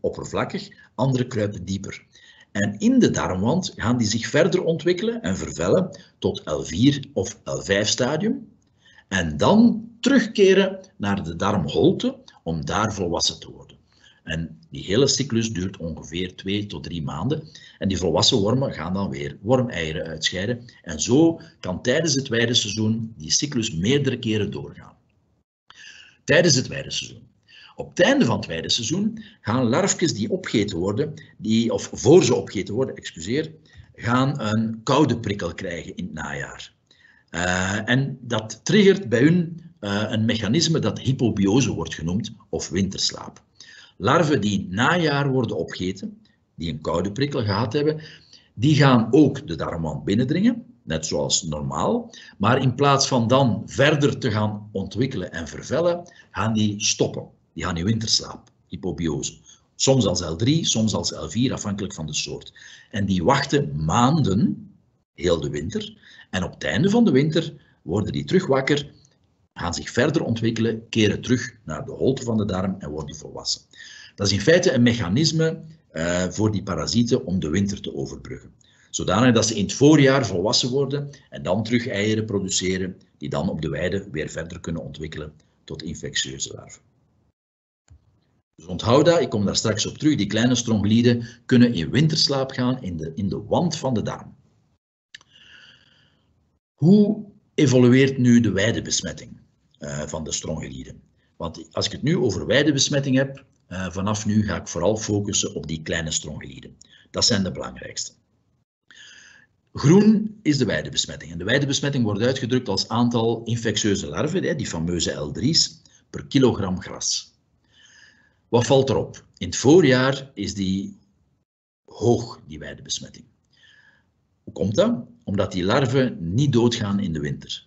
[SPEAKER 2] oppervlakkig, andere kruipen dieper. En in de darmwand gaan die zich verder ontwikkelen en vervellen tot L4 of L5 stadium. En dan terugkeren naar de darmholte om daar volwassen te worden. En die hele cyclus duurt ongeveer 2 tot 3 maanden. En die volwassen wormen gaan dan weer wormeieren uitscheiden. En zo kan tijdens het weideseizoen die cyclus meerdere keren doorgaan. Tijdens het weideseizoen. Op het einde van het weideseizoen gaan larfjes die opgeten worden, die, of voor ze opgeten worden, excuseer, gaan een koude prikkel krijgen in het najaar. Uh, en dat triggert bij hun uh, een mechanisme dat hypobiose wordt genoemd, of winterslaap. Larven die najaar worden opgegeten, die een koude prikkel gehad hebben, die gaan ook de darmwand binnendringen, net zoals normaal. Maar in plaats van dan verder te gaan ontwikkelen en vervellen, gaan die stoppen. Die gaan in winterslaap, hypobiose. Soms als L3, soms als L4, afhankelijk van de soort. En die wachten maanden, heel de winter. En op het einde van de winter worden die terug wakker gaan zich verder ontwikkelen, keren terug naar de holte van de darm en worden volwassen. Dat is in feite een mechanisme uh, voor die parasieten om de winter te overbruggen. Zodanig dat ze in het voorjaar volwassen worden en dan terug eieren produceren, die dan op de weide weer verder kunnen ontwikkelen tot infectieuze larven. Dus onthoud dat, ik kom daar straks op terug, die kleine strongeliden kunnen in winterslaap gaan in de, in de wand van de darm. Hoe evolueert nu de weidebesmetting? Uh, van de strongeliden. Want als ik het nu over weidebesmetting heb, uh, vanaf nu ga ik vooral focussen op die kleine strongeliden. Dat zijn de belangrijkste. Groen is de weidebesmetting. En de weidebesmetting wordt uitgedrukt als aantal infectieuze larven, die fameuze L3's, per kilogram gras. Wat valt erop? In het voorjaar is die hoog, die weidebesmetting. Hoe komt dat? Omdat die larven niet doodgaan in de winter.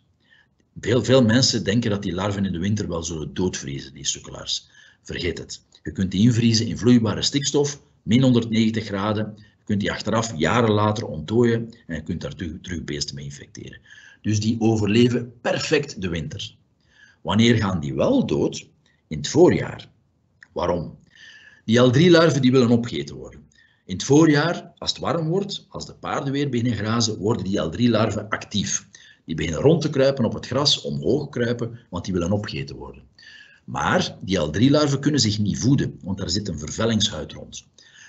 [SPEAKER 2] Veel, veel mensen denken dat die larven in de winter wel zullen doodvriezen, die sukkelaars. Vergeet het. Je kunt die invriezen in vloeibare stikstof, min 190 graden. Je kunt die achteraf jaren later ontdooien en je kunt daar terug beesten mee infecteren. Dus die overleven perfect de winter. Wanneer gaan die wel dood? In het voorjaar. Waarom? Die L3-larven die willen opgegeten worden. In het voorjaar, als het warm wordt, als de paarden weer beginnen grazen, worden die L3-larven actief. Die beginnen rond te kruipen op het gras, omhoog kruipen, want die willen opgegeten worden. Maar die L3-larven kunnen zich niet voeden, want daar zit een vervellingshuid rond.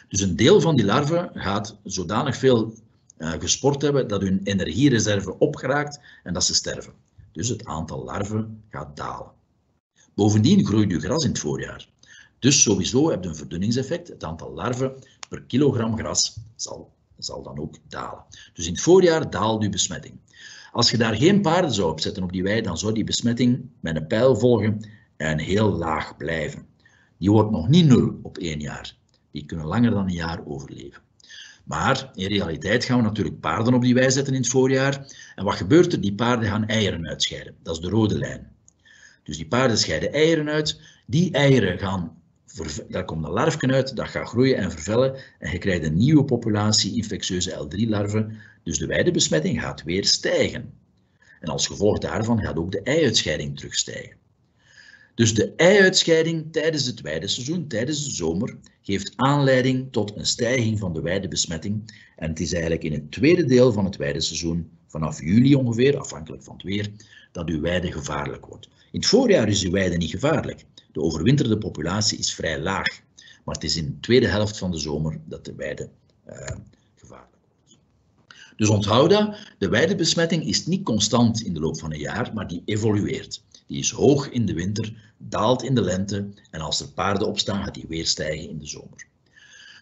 [SPEAKER 2] Dus een deel van die larven gaat zodanig veel uh, gesport hebben dat hun energiereserve opgeraakt en dat ze sterven. Dus het aantal larven gaat dalen. Bovendien groeit uw gras in het voorjaar. Dus sowieso heb je een verdunningseffect. Het aantal larven per kilogram gras zal, zal dan ook dalen. Dus in het voorjaar daalt uw besmetting. Als je daar geen paarden zou opzetten op die wei, dan zou die besmetting met een pijl volgen en heel laag blijven. Die wordt nog niet nul op één jaar. Die kunnen langer dan een jaar overleven. Maar in realiteit gaan we natuurlijk paarden op die wei zetten in het voorjaar. En wat gebeurt er? Die paarden gaan eieren uitscheiden. Dat is de rode lijn. Dus die paarden scheiden eieren uit. Die eieren gaan, daar komt een larfje uit, dat gaat groeien en vervellen. En je krijgt een nieuwe populatie infectieuze L3-larven dus de weidebesmetting gaat weer stijgen. En als gevolg daarvan gaat ook de ei-uitscheiding terugstijgen. Dus de ei-uitscheiding tijdens het weideseizoen, tijdens de zomer, geeft aanleiding tot een stijging van de weidebesmetting. En het is eigenlijk in het tweede deel van het weideseizoen, vanaf juli ongeveer, afhankelijk van het weer, dat uw weide gevaarlijk wordt. In het voorjaar is uw weide niet gevaarlijk. De overwinterde populatie is vrij laag. Maar het is in de tweede helft van de zomer dat de weide uh, dus onthoud dat, de weidebesmetting is niet constant in de loop van een jaar, maar die evolueert. Die is hoog in de winter, daalt in de lente en als er paarden opstaan, gaat die weer stijgen in de zomer.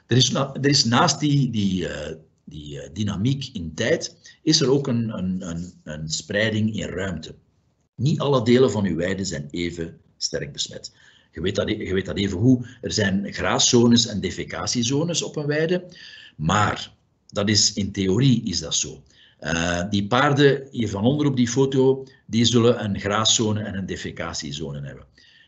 [SPEAKER 2] Er is, er is naast die, die, uh, die uh, dynamiek in tijd, is er ook een, een, een, een spreiding in ruimte. Niet alle delen van uw weide zijn even sterk besmet. Je weet, dat, je weet dat even hoe. Er zijn graaszones en defecatiezones op een weide, maar dat is, in theorie is dat zo. Uh, die paarden hier van onder op die foto, die zullen een graaszone en een defecatiezone hebben.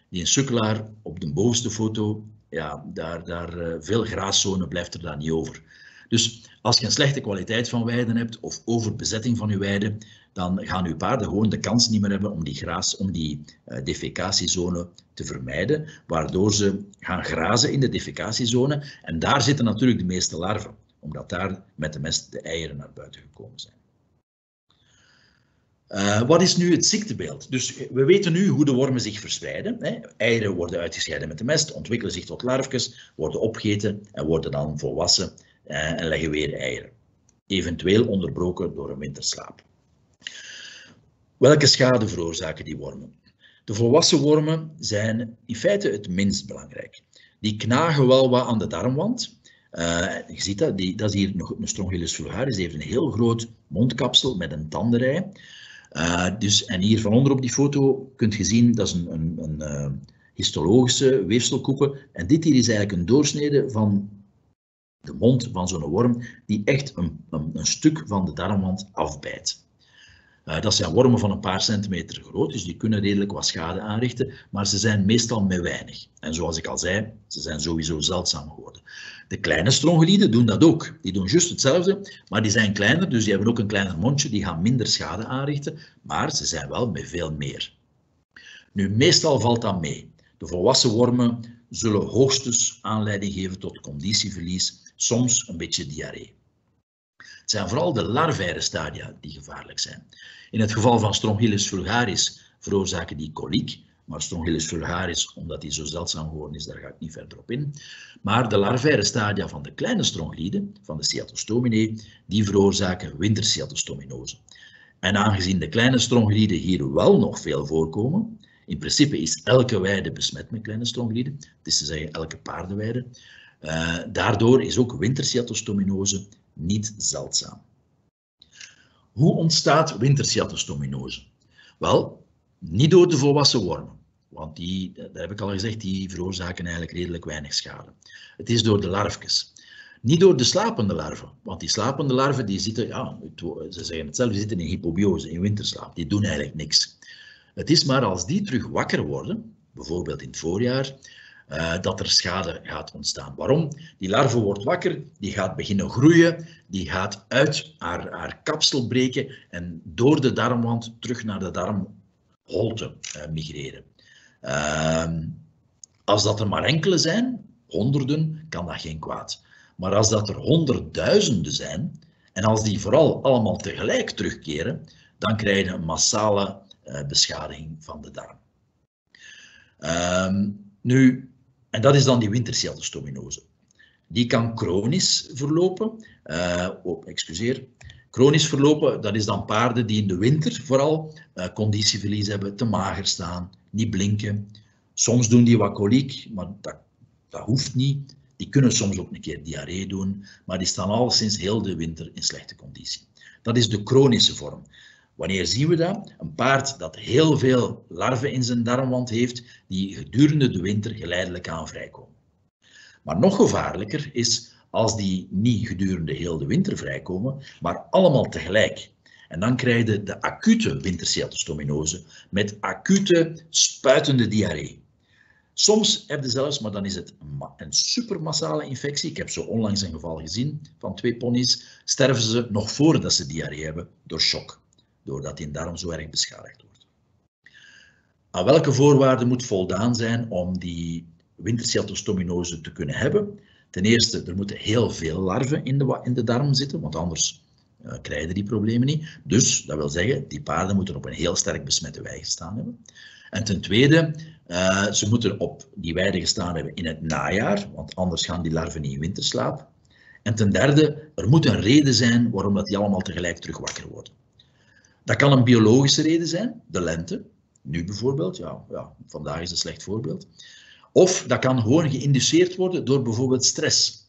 [SPEAKER 2] Die een sukkelaar op de bovenste foto, ja, daar, daar uh, veel graaszone blijft er dan niet over. Dus als je een slechte kwaliteit van weiden hebt of overbezetting van je weide, dan gaan uw paarden gewoon de kans niet meer hebben om die, graas, om die uh, defecatiezone te vermijden, waardoor ze gaan grazen in de defecatiezone. En daar zitten natuurlijk de meeste larven, omdat daar met de mest de eieren naar buiten gekomen zijn. Uh, wat is nu het ziektebeeld? Dus we weten nu hoe de wormen zich verspreiden. Hè. Eieren worden uitgescheiden met de mest, ontwikkelen zich tot larfjes, worden opgegeten en worden dan volwassen en leggen weer eieren. Eventueel onderbroken door een winterslaap. Welke schade veroorzaken die wormen? De volwassen wormen zijn in feite het minst belangrijk. Die knagen wel wat aan de darmwand. Uh, je ziet dat, die, dat is hier nog een Strongylis vulgaris. Die heeft een heel groot mondkapsel met een tandenrij. Uh, dus, en hier van onder op die foto kunt je zien, dat is een, een, een uh, histologische weefselkoepen. En dit hier is eigenlijk een doorsnede van de mond van zo'n worm die echt een, een, een, stuk van de darmwand afbijt. Uh, dat zijn wormen van een paar centimeter groot, dus die kunnen redelijk wat schade aanrichten, maar ze zijn meestal met weinig. En zoals ik al zei, ze zijn sowieso zeldzaam geworden. De kleine strongeliden doen dat ook. Die doen juist hetzelfde, maar die zijn kleiner, dus die hebben ook een kleiner mondje, die gaan minder schade aanrichten, maar ze zijn wel met veel meer. Nu, meestal valt dat mee. De volwassen wormen zullen hoogstens aanleiding geven tot conditieverlies, soms een beetje diarree. Zijn vooral de larvaire stadia die gevaarlijk zijn. In het geval van Strongylis vulgaris veroorzaken die koliek, maar Strongylis vulgaris, omdat die zo zeldzaam geworden is, daar ga ik niet verder op in. Maar de larvaire stadia van de kleine strongliden, van de Cyatostominae, die veroorzaken wintercyatostominose. En aangezien de kleine strongliden hier wel nog veel voorkomen, in principe is elke weide besmet met kleine strongliden, het is te zeggen elke paardenweide, uh, daardoor is ook wintercyatostominose niet zeldzaam. Hoe ontstaat wintercyatostominose? Wel, niet door de volwassen wormen, want die, dat heb ik al gezegd, die veroorzaken eigenlijk redelijk weinig schade. Het is door de larfjes. Niet door de slapende larven, want die slapende larven die zitten, ja, ze zeggen het zelf, die zitten in hypobiose, in winterslaap. Die doen eigenlijk niks. Het is maar als die terug wakker worden, bijvoorbeeld in het voorjaar, uh, dat er schade gaat ontstaan. Waarom? Die larve wordt wakker, die gaat beginnen groeien, die gaat uit haar, kapsel breken en door de darmwand terug naar de darmholte uh, migreren. Uh, als dat er maar enkele zijn, honderden, kan dat geen kwaad. Maar als dat er honderdduizenden zijn, en als die vooral allemaal tegelijk terugkeren, dan krijg je een massale uh, beschadiging van de darm. Um, nu, en dat is dan die wintercytostominose. Die kan chronisch verlopen. Uh, oh, excuseer. Chronisch verlopen, dat is dan paarden die in de winter vooral uh, conditieverlies hebben, te mager staan, niet blinken. Soms doen die wat koliek, maar dat, dat hoeft niet. Die kunnen soms ook een keer diarree doen, maar die staan al sinds heel de winter in slechte conditie. Dat is de chronische vorm. Wanneer zien we dat? Een paard dat heel veel larven in zijn darmwand heeft, die gedurende de winter geleidelijk aan vrijkomen. Maar nog gevaarlijker is als die niet gedurende heel de winter vrijkomen, maar allemaal tegelijk. En dan krijg je de acute wintercytostominose met acute spuitende diarree. Soms heb je zelfs, maar dan is het een supermassale infectie. Ik heb zo onlangs een geval gezien van twee ponies. Sterven ze nog voordat ze diarree hebben door shock doordat die darm zo erg beschadigd wordt. Aan welke voorwaarden moet voldaan zijn om die wintercytostominose te kunnen hebben? Ten eerste, er moeten heel veel larven in de, in de darm zitten, want anders uh, krijg je die problemen niet. Dus, dat wil zeggen, die paarden moeten op een heel sterk besmette wei gestaan hebben. En ten tweede, uh, ze moeten op die weide gestaan hebben in het najaar, want anders gaan die larven niet in winterslaap. En ten derde, er moet een reden zijn waarom dat die allemaal tegelijk terug wakker worden. Dat kan een biologische reden zijn, de lente. Nu bijvoorbeeld, ja, ja, vandaag is een slecht voorbeeld. Of dat kan gewoon geïnduceerd worden door bijvoorbeeld stress.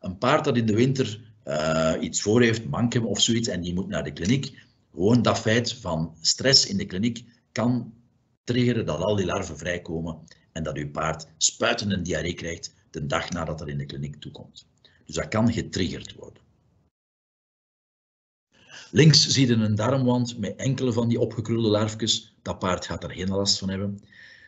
[SPEAKER 2] Een paard dat in de winter uh, iets voor heeft, manken of zoiets, en die moet naar de kliniek. Gewoon dat feit van stress in de kliniek kan triggeren dat al die larven vrijkomen en dat uw paard spuitende diarree krijgt de dag nadat er in de kliniek toekomt. Dus dat kan getriggerd worden. Links zie je een darmwand met enkele van die opgekrulde larfjes. Dat paard gaat er geen last van hebben.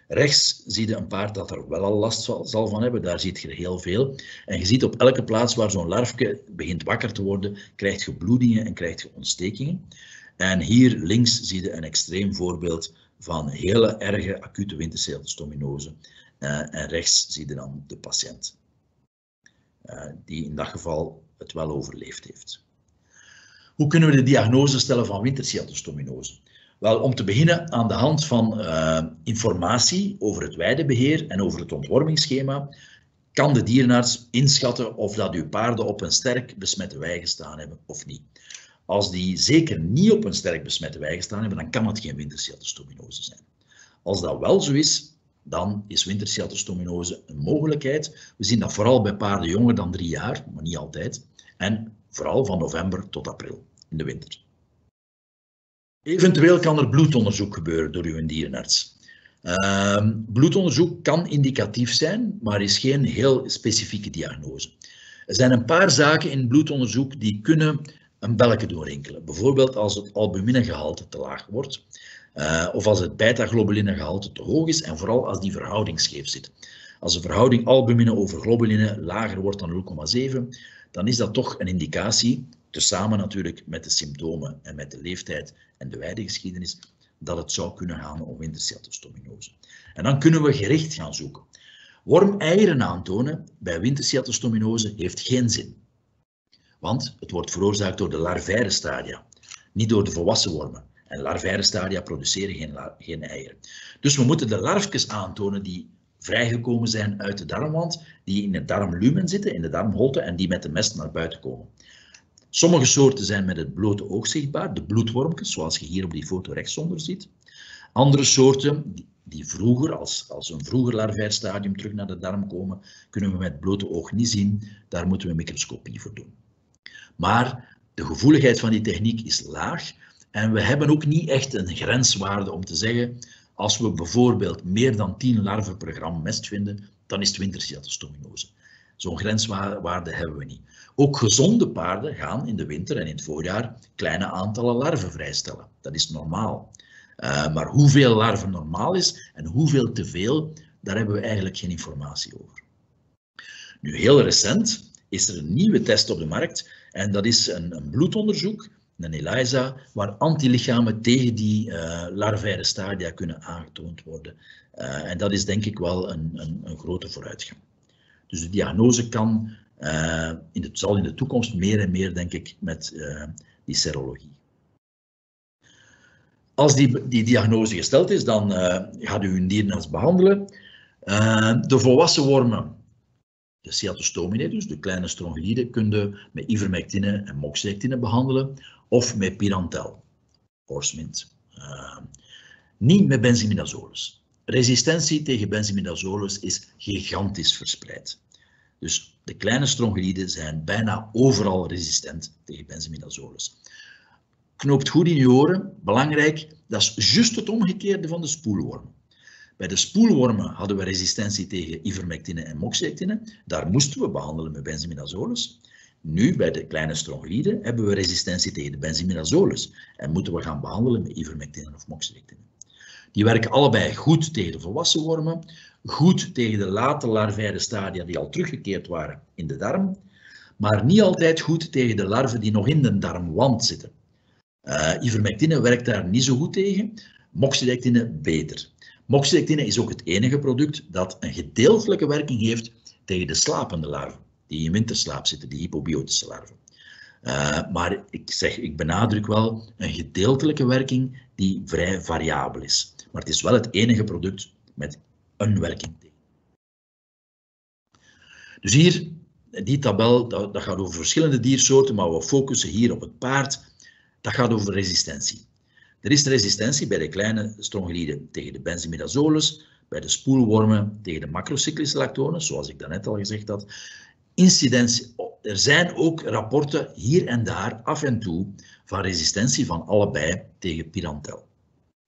[SPEAKER 2] Rechts zie je een paard dat er wel al last zal van hebben. Daar ziet je heel veel. En je ziet op elke plaats waar zo'n larfje begint wakker te worden, krijg je bloedingen en krijg je ontstekingen. En hier links zie je een extreem voorbeeld van hele erge acute winterceelstominose. Uh, en rechts zie je dan de patiënt, uh, die in dat geval het wel overleefd heeft. Hoe kunnen we de diagnose stellen van winterceelstominose? Wel, om te beginnen aan de hand van uh, informatie over het weidebeheer en over het ontwormingsschema, kan de dierenarts inschatten of dat uw paarden op een sterk besmette wei gestaan hebben of niet. Als die zeker niet op een sterk besmette wei gestaan hebben, dan kan het geen winterciatostominose zijn. Als dat wel zo is, dan is winterciatostominose een mogelijkheid. We zien dat vooral bij paarden jonger dan drie jaar, maar niet altijd. En vooral van november tot april in de winter. Eventueel kan er bloedonderzoek gebeuren door uw dierenarts. Uh, bloedonderzoek kan indicatief zijn, maar is geen heel specifieke diagnose. Er zijn een paar zaken in bloedonderzoek die kunnen een belletje doorrinkelen. Bijvoorbeeld als het albumine-gehalte te laag wordt, uh, of als het beta-globuline-gehalte te hoog is, en vooral als die verhouding scheef zit. Als de verhouding albumine over globuline lager wordt dan 0,7, dan is dat toch een indicatie tezamen natuurlijk met de symptomen en met de leeftijd en de weidegeschiedenis, dat het zou kunnen gaan om winterciatostominose. En dan kunnen we gericht gaan zoeken. Wormeieren aantonen bij winterciatostominose heeft geen zin. Want het wordt veroorzaakt door de larvaire stadia, niet door de volwassen wormen. En larvaire stadia produceren geen, geen eieren. Dus we moeten de larfjes aantonen die vrijgekomen zijn uit de darmwand, die in het darmlumen zitten, in de darmholte, en die met de mest naar buiten komen. Sommige soorten zijn met het blote oog zichtbaar, de bloedwormpjes, zoals je hier op die foto rechtsonder ziet. Andere soorten, die vroeger, als, als een vroeger larvair stadium terug naar de darm komen, kunnen we met het blote oog niet zien. Daar moeten we microscopie voor doen. Maar de gevoeligheid van die techniek is laag en we hebben ook niet echt een grenswaarde om te zeggen, als we bijvoorbeeld meer dan 10 larven per gram mest vinden, dan is het. Zo'n grenswaarde hebben we niet. Ook gezonde paarden gaan in de winter en in het voorjaar kleine aantallen larven vrijstellen. Dat is normaal. Uh, maar hoeveel larven normaal is en hoeveel te veel, daar hebben we eigenlijk geen informatie over. Nu, heel recent is er een nieuwe test op de markt en dat is een, een bloedonderzoek, een ELISA, waar antilichamen tegen die uh, larvaire stadia kunnen aangetoond worden. Uh, en dat is denk ik wel een, een, een grote vooruitgang. Dus de diagnose kan, uh, in het, zal in de toekomst meer en meer, denk ik, met uh, die serologie. Als die, die diagnose gesteld is, dan uh, gaat u een dierenarts behandelen. de volwassen wormen, de cyatostomine, dus de kleine strongylieden, kunnen met ivermectine en moxidectine behandelen, of met pirantel, horsemint. niet met benzimidazolus resistentie tegen benzimidazolus is gigantisch verspreid. Dus de kleine strongylieden zijn bijna overal resistent tegen benzimidazolus. Knoopt goed in je oren, belangrijk, dat is juist het omgekeerde van de spoelwormen. Bij de spoelwormen hadden we resistentie tegen ivermectine en moxidectine. Daar moesten we behandelen met benzimidazolus. Nu, bij de kleine strongylieden, hebben we resistentie tegen de benzimidazolus en moeten we gaan behandelen met ivermectine of moxidectine. Die werken allebei goed tegen de volwassen wormen, goed tegen de late larvaire stadia die al teruggekeerd waren in de darm, maar niet altijd goed tegen de larven die nog in de darmwand zitten. Uh, ivermectine werkt daar niet zo goed tegen, moxidectine beter. Moxidectine is ook het enige product dat een gedeeltelijke werking heeft tegen de slapende larven, die in winterslaap zitten, die hypobiotische larven. Uh, maar ik zeg, ik benadruk wel een gedeeltelijke werking die vrij variabel is. Maar het is wel het enige product met een werking tegen. Dus hier, die tabel, dat, gaat over verschillende diersoorten, maar we focussen hier op het paard. Dat gaat over resistentie. Er is resistentie bij de kleine strongylieden tegen de benzimidazolus, bij de spoelwormen tegen de macrocyclische lactones, zoals ik daarnet al gezegd had. Incidentie, er zijn ook rapporten hier en daar af en toe van resistentie van allebei tegen pirantel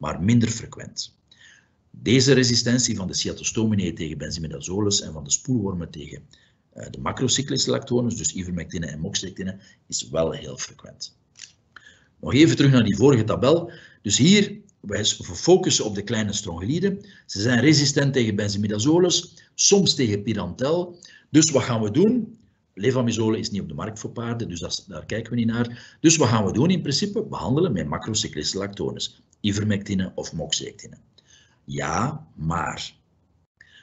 [SPEAKER 2] maar minder frequent. Deze resistentie van de cyatostomine tegen benzimidazolus en van de spoelwormen tegen uh, de macrocyclische lactones, dus ivermectine en moxidectine, is wel heel frequent. Nog even terug naar die vorige tabel. Dus hier, wij focussen op de kleine strongeliden. Ze zijn resistent tegen benzimidazoles, soms tegen pyrantel. Dus wat gaan we doen? Levamisole is niet op de markt voor paarden, dus daar kijken we niet naar. Dus wat gaan we doen in principe? Behandelen met macrocyclische lactones, ivermectine of moxectine. Ja, maar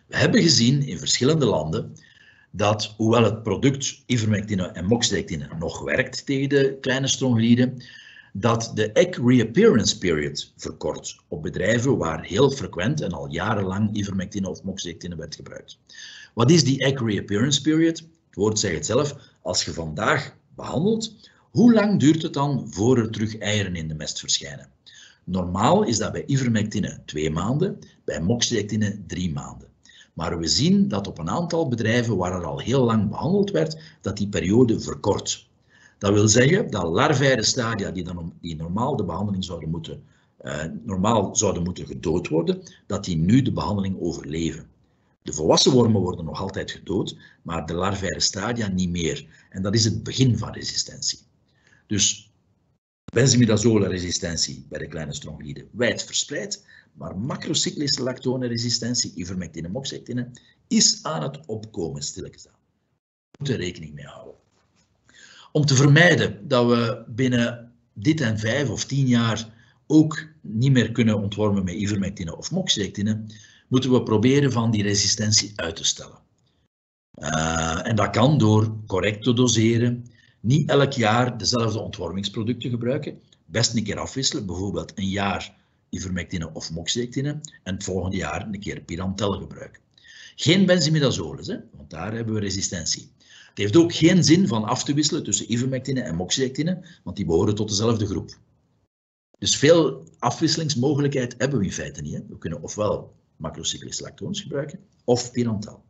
[SPEAKER 2] we hebben gezien in verschillende landen dat hoewel het product ivermectine en moxidectine nog werkt tegen de kleine strongeliden, dat de egg reappearance period verkort op bedrijven waar heel frequent en al jarenlang ivermectine of moxidectine werd gebruikt. Wat is die egg reappearance period? Het woord zegt het zelf, als je vandaag behandelt, hoe lang duurt het dan voor er terug eieren in de mest verschijnen? Normaal is dat bij ivermectine twee maanden, bij moxidectine drie maanden. Maar we zien dat op een aantal bedrijven waar er al heel lang behandeld werd, dat die periode verkort. Dat wil zeggen dat larvaire stadia die, dan, die normaal de behandeling zouden moeten, uh, normaal zouden moeten gedood worden, dat die nu de behandeling overleven. De volwassen wormen worden nog altijd gedood, maar de larvaire stadia niet meer. En dat is het begin van resistentie. Dus benzimidazole-resistentie bij de kleine strongeliden wijd verspreid, maar macrocyclische lactoneresistentie, ivermectine, moxectine, is aan het opkomen, stilletjes aan. We moeten rekening mee houden. Om te vermijden dat we binnen dit en vijf of tien jaar ook niet meer kunnen ontwormen met ivermectine of moxectine, moeten we proberen van die resistentie uit te stellen. Uh, en dat kan door correct te doseren, niet elk jaar dezelfde ontwormingsproducten gebruiken, best een keer afwisselen, bijvoorbeeld een jaar ivermectine of moxectine en het volgende jaar een keer pyrantel gebruiken. Geen benzimidazoles, hè, want daar hebben we resistentie. Het heeft ook geen zin van af te wisselen tussen ivermectine en moxectine, want die behoren tot dezelfde groep. Dus veel afwisselingsmogelijkheid hebben we in feite niet. Hè. We kunnen ofwel macrocyclische lactones gebruiken, of pyrantel.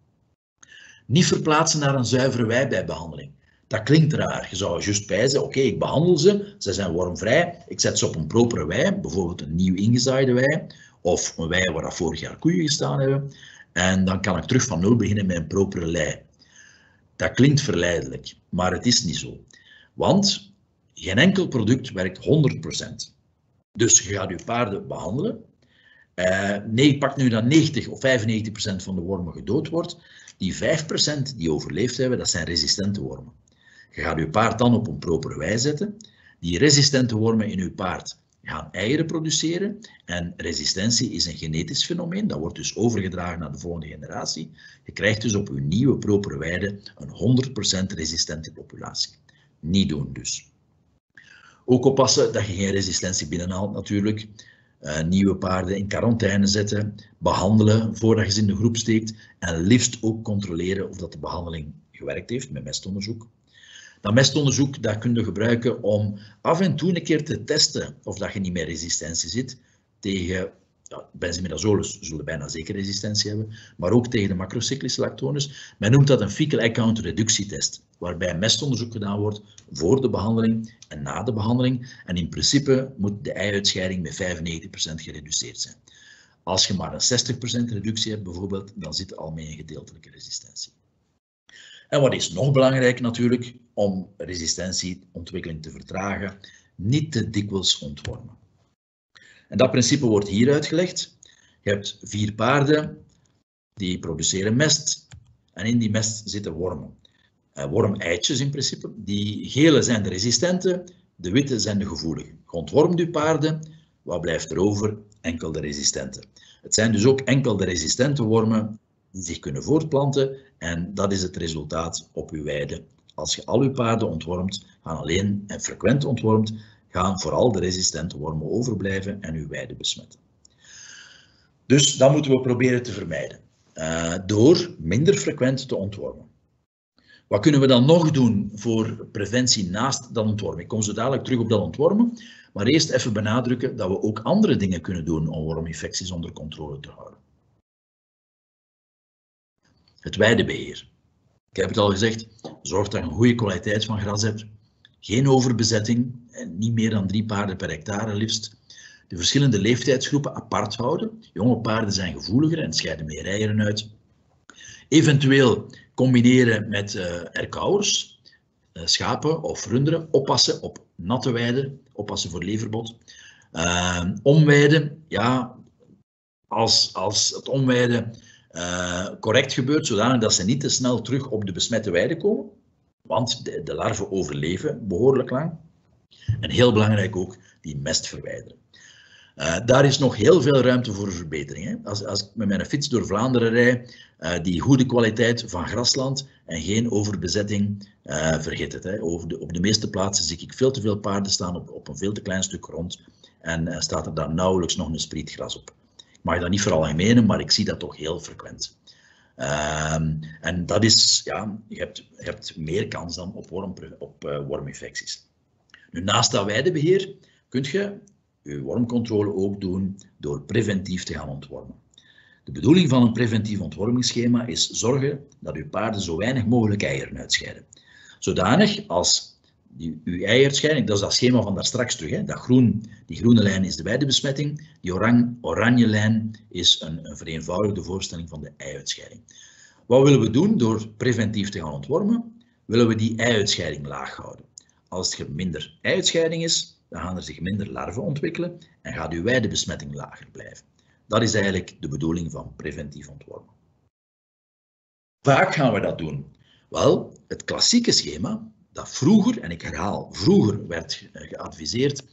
[SPEAKER 2] Niet verplaatsen naar een zuivere wijbijbehandeling. Dat klinkt raar. Je zou juist pijzen, oké, ik behandel ze, ze zijn wormvrij, ik zet ze op een propere wei, bijvoorbeeld een nieuw ingezaaide wei, of een wei waar vorig jaar koeien gestaan hebben, en dan kan ik terug van nul beginnen met een propere lei. Dat klinkt verleidelijk, maar het is niet zo. Want geen enkel product werkt 100%. Dus je gaat je paarden behandelen. Uh, nee, pak nu dat 90 of 95% van de wormen gedood wordt. Die 5% die overleefd hebben, dat zijn resistente wormen. Je gaat je paard dan op een proper wijze zetten. Die resistente wormen in je paard gaan eieren produceren. En resistentie is een genetisch fenomeen. Dat wordt dus overgedragen naar de volgende generatie. Je krijgt dus op je nieuwe propere weide een 100% resistente populatie. Niet doen dus. Ook oppassen dat je geen resistentie binnenhaalt natuurlijk. Uh, nieuwe paarden in quarantaine zetten, behandelen voordat je ze in de groep steekt en liefst ook controleren of dat de behandeling gewerkt heeft met mestonderzoek. Dat mestonderzoek dat kun je gebruiken om af en toe een keer te testen of dat je niet meer resistentie zit tegen ja, zullen bijna zeker resistentie hebben, maar ook tegen de macrocyclische lactones. Men noemt dat een fecal egg count reductietest, waarbij mestonderzoek gedaan wordt voor de behandeling en na de behandeling. En in principe moet de ei-uitscheiding met 95% gereduceerd zijn. Als je maar een 60% reductie hebt bijvoorbeeld, dan zit er al mee een gedeeltelijke resistentie. En wat is nog belangrijk natuurlijk, om resistentieontwikkeling te vertragen, niet te dikwijls ontwormen. En dat principe wordt hier uitgelegd. Je hebt vier paarden, die produceren mest. En in die mest zitten wormen. Uh, wormeitjes in principe. Die gele zijn de resistente, de witte zijn de gevoelige. Ontwormt je paarden, wat blijft er over? Enkel de resistente. Het zijn dus ook enkel de resistente wormen zich kunnen voortplanten en dat is het resultaat op uw weide. Als je al uw paarden ontwormt, gaan alleen en frequent ontwormt, gaan vooral de resistente wormen overblijven en uw weide besmetten. Dus dat moeten we proberen te vermijden, uh, door minder frequent te ontwormen. Wat kunnen we dan nog doen voor preventie naast dat ontwormen? Ik kom zo dadelijk terug op dat ontwormen, maar eerst even benadrukken dat we ook andere dingen kunnen doen om worminfecties onder controle te houden. Het weidebeheer. Ik heb het al gezegd, zorg dat je een goede kwaliteit van gras hebt. Geen overbezetting, en niet meer dan drie paarden per hectare liefst. De verschillende leeftijdsgroepen apart houden. Jonge paarden zijn gevoeliger en scheiden meer eieren uit. Eventueel combineren met uh, erkauwers. schapen of runderen oppassen op natte weiden, oppassen voor leverbot. Uh, omweiden, ja, als, als het omweiden uh, correct gebeurt, zodanig dat ze niet te snel terug op de besmette weide komen, want de, larven overleven behoorlijk lang. En heel belangrijk ook, die mest verwijderen. Uh, daar is nog heel veel ruimte voor verbetering. Hè. Als, als ik met mijn fiets door Vlaanderen rijd, uh, die goede kwaliteit van grasland en geen overbezetting, uh, vergeet het. Hè. De, op de meeste plaatsen zie ik veel te veel paarden staan op, op een veel te klein stuk grond en staat er dan nauwelijks nog een spriet gras op. Mag dat niet vooral menen, maar ik zie dat toch heel frequent. Um, en dat is, ja, je hebt, hebt meer kans dan op, op uh, worminfecties. Nu, naast dat weidebeheer kun je je wormcontrole ook doen door preventief te gaan ontwormen. De bedoeling van een preventief ontwormingsschema is zorgen dat uw paarden zo weinig mogelijk eieren uitscheiden. Zodanig als die, uw eierscheiding, dat is dat schema van daar straks terug, hè, dat groen, die groene lijn is de weidebesmetting, die orang, oranje lijn is een, een vereenvoudigde voorstelling van de ei-uitscheiding. Wat willen we doen door preventief te gaan ontwormen? Willen we die ei-uitscheiding laag houden. Als er minder ei-uitscheiding is, dan gaan er zich minder larven ontwikkelen en gaat uw weidebesmetting lager blijven. Dat is eigenlijk de bedoeling van preventief ontwormen. Vaak gaan we dat doen. Wel, het klassieke schema, dat vroeger, en ik herhaal, vroeger werd geadviseerd,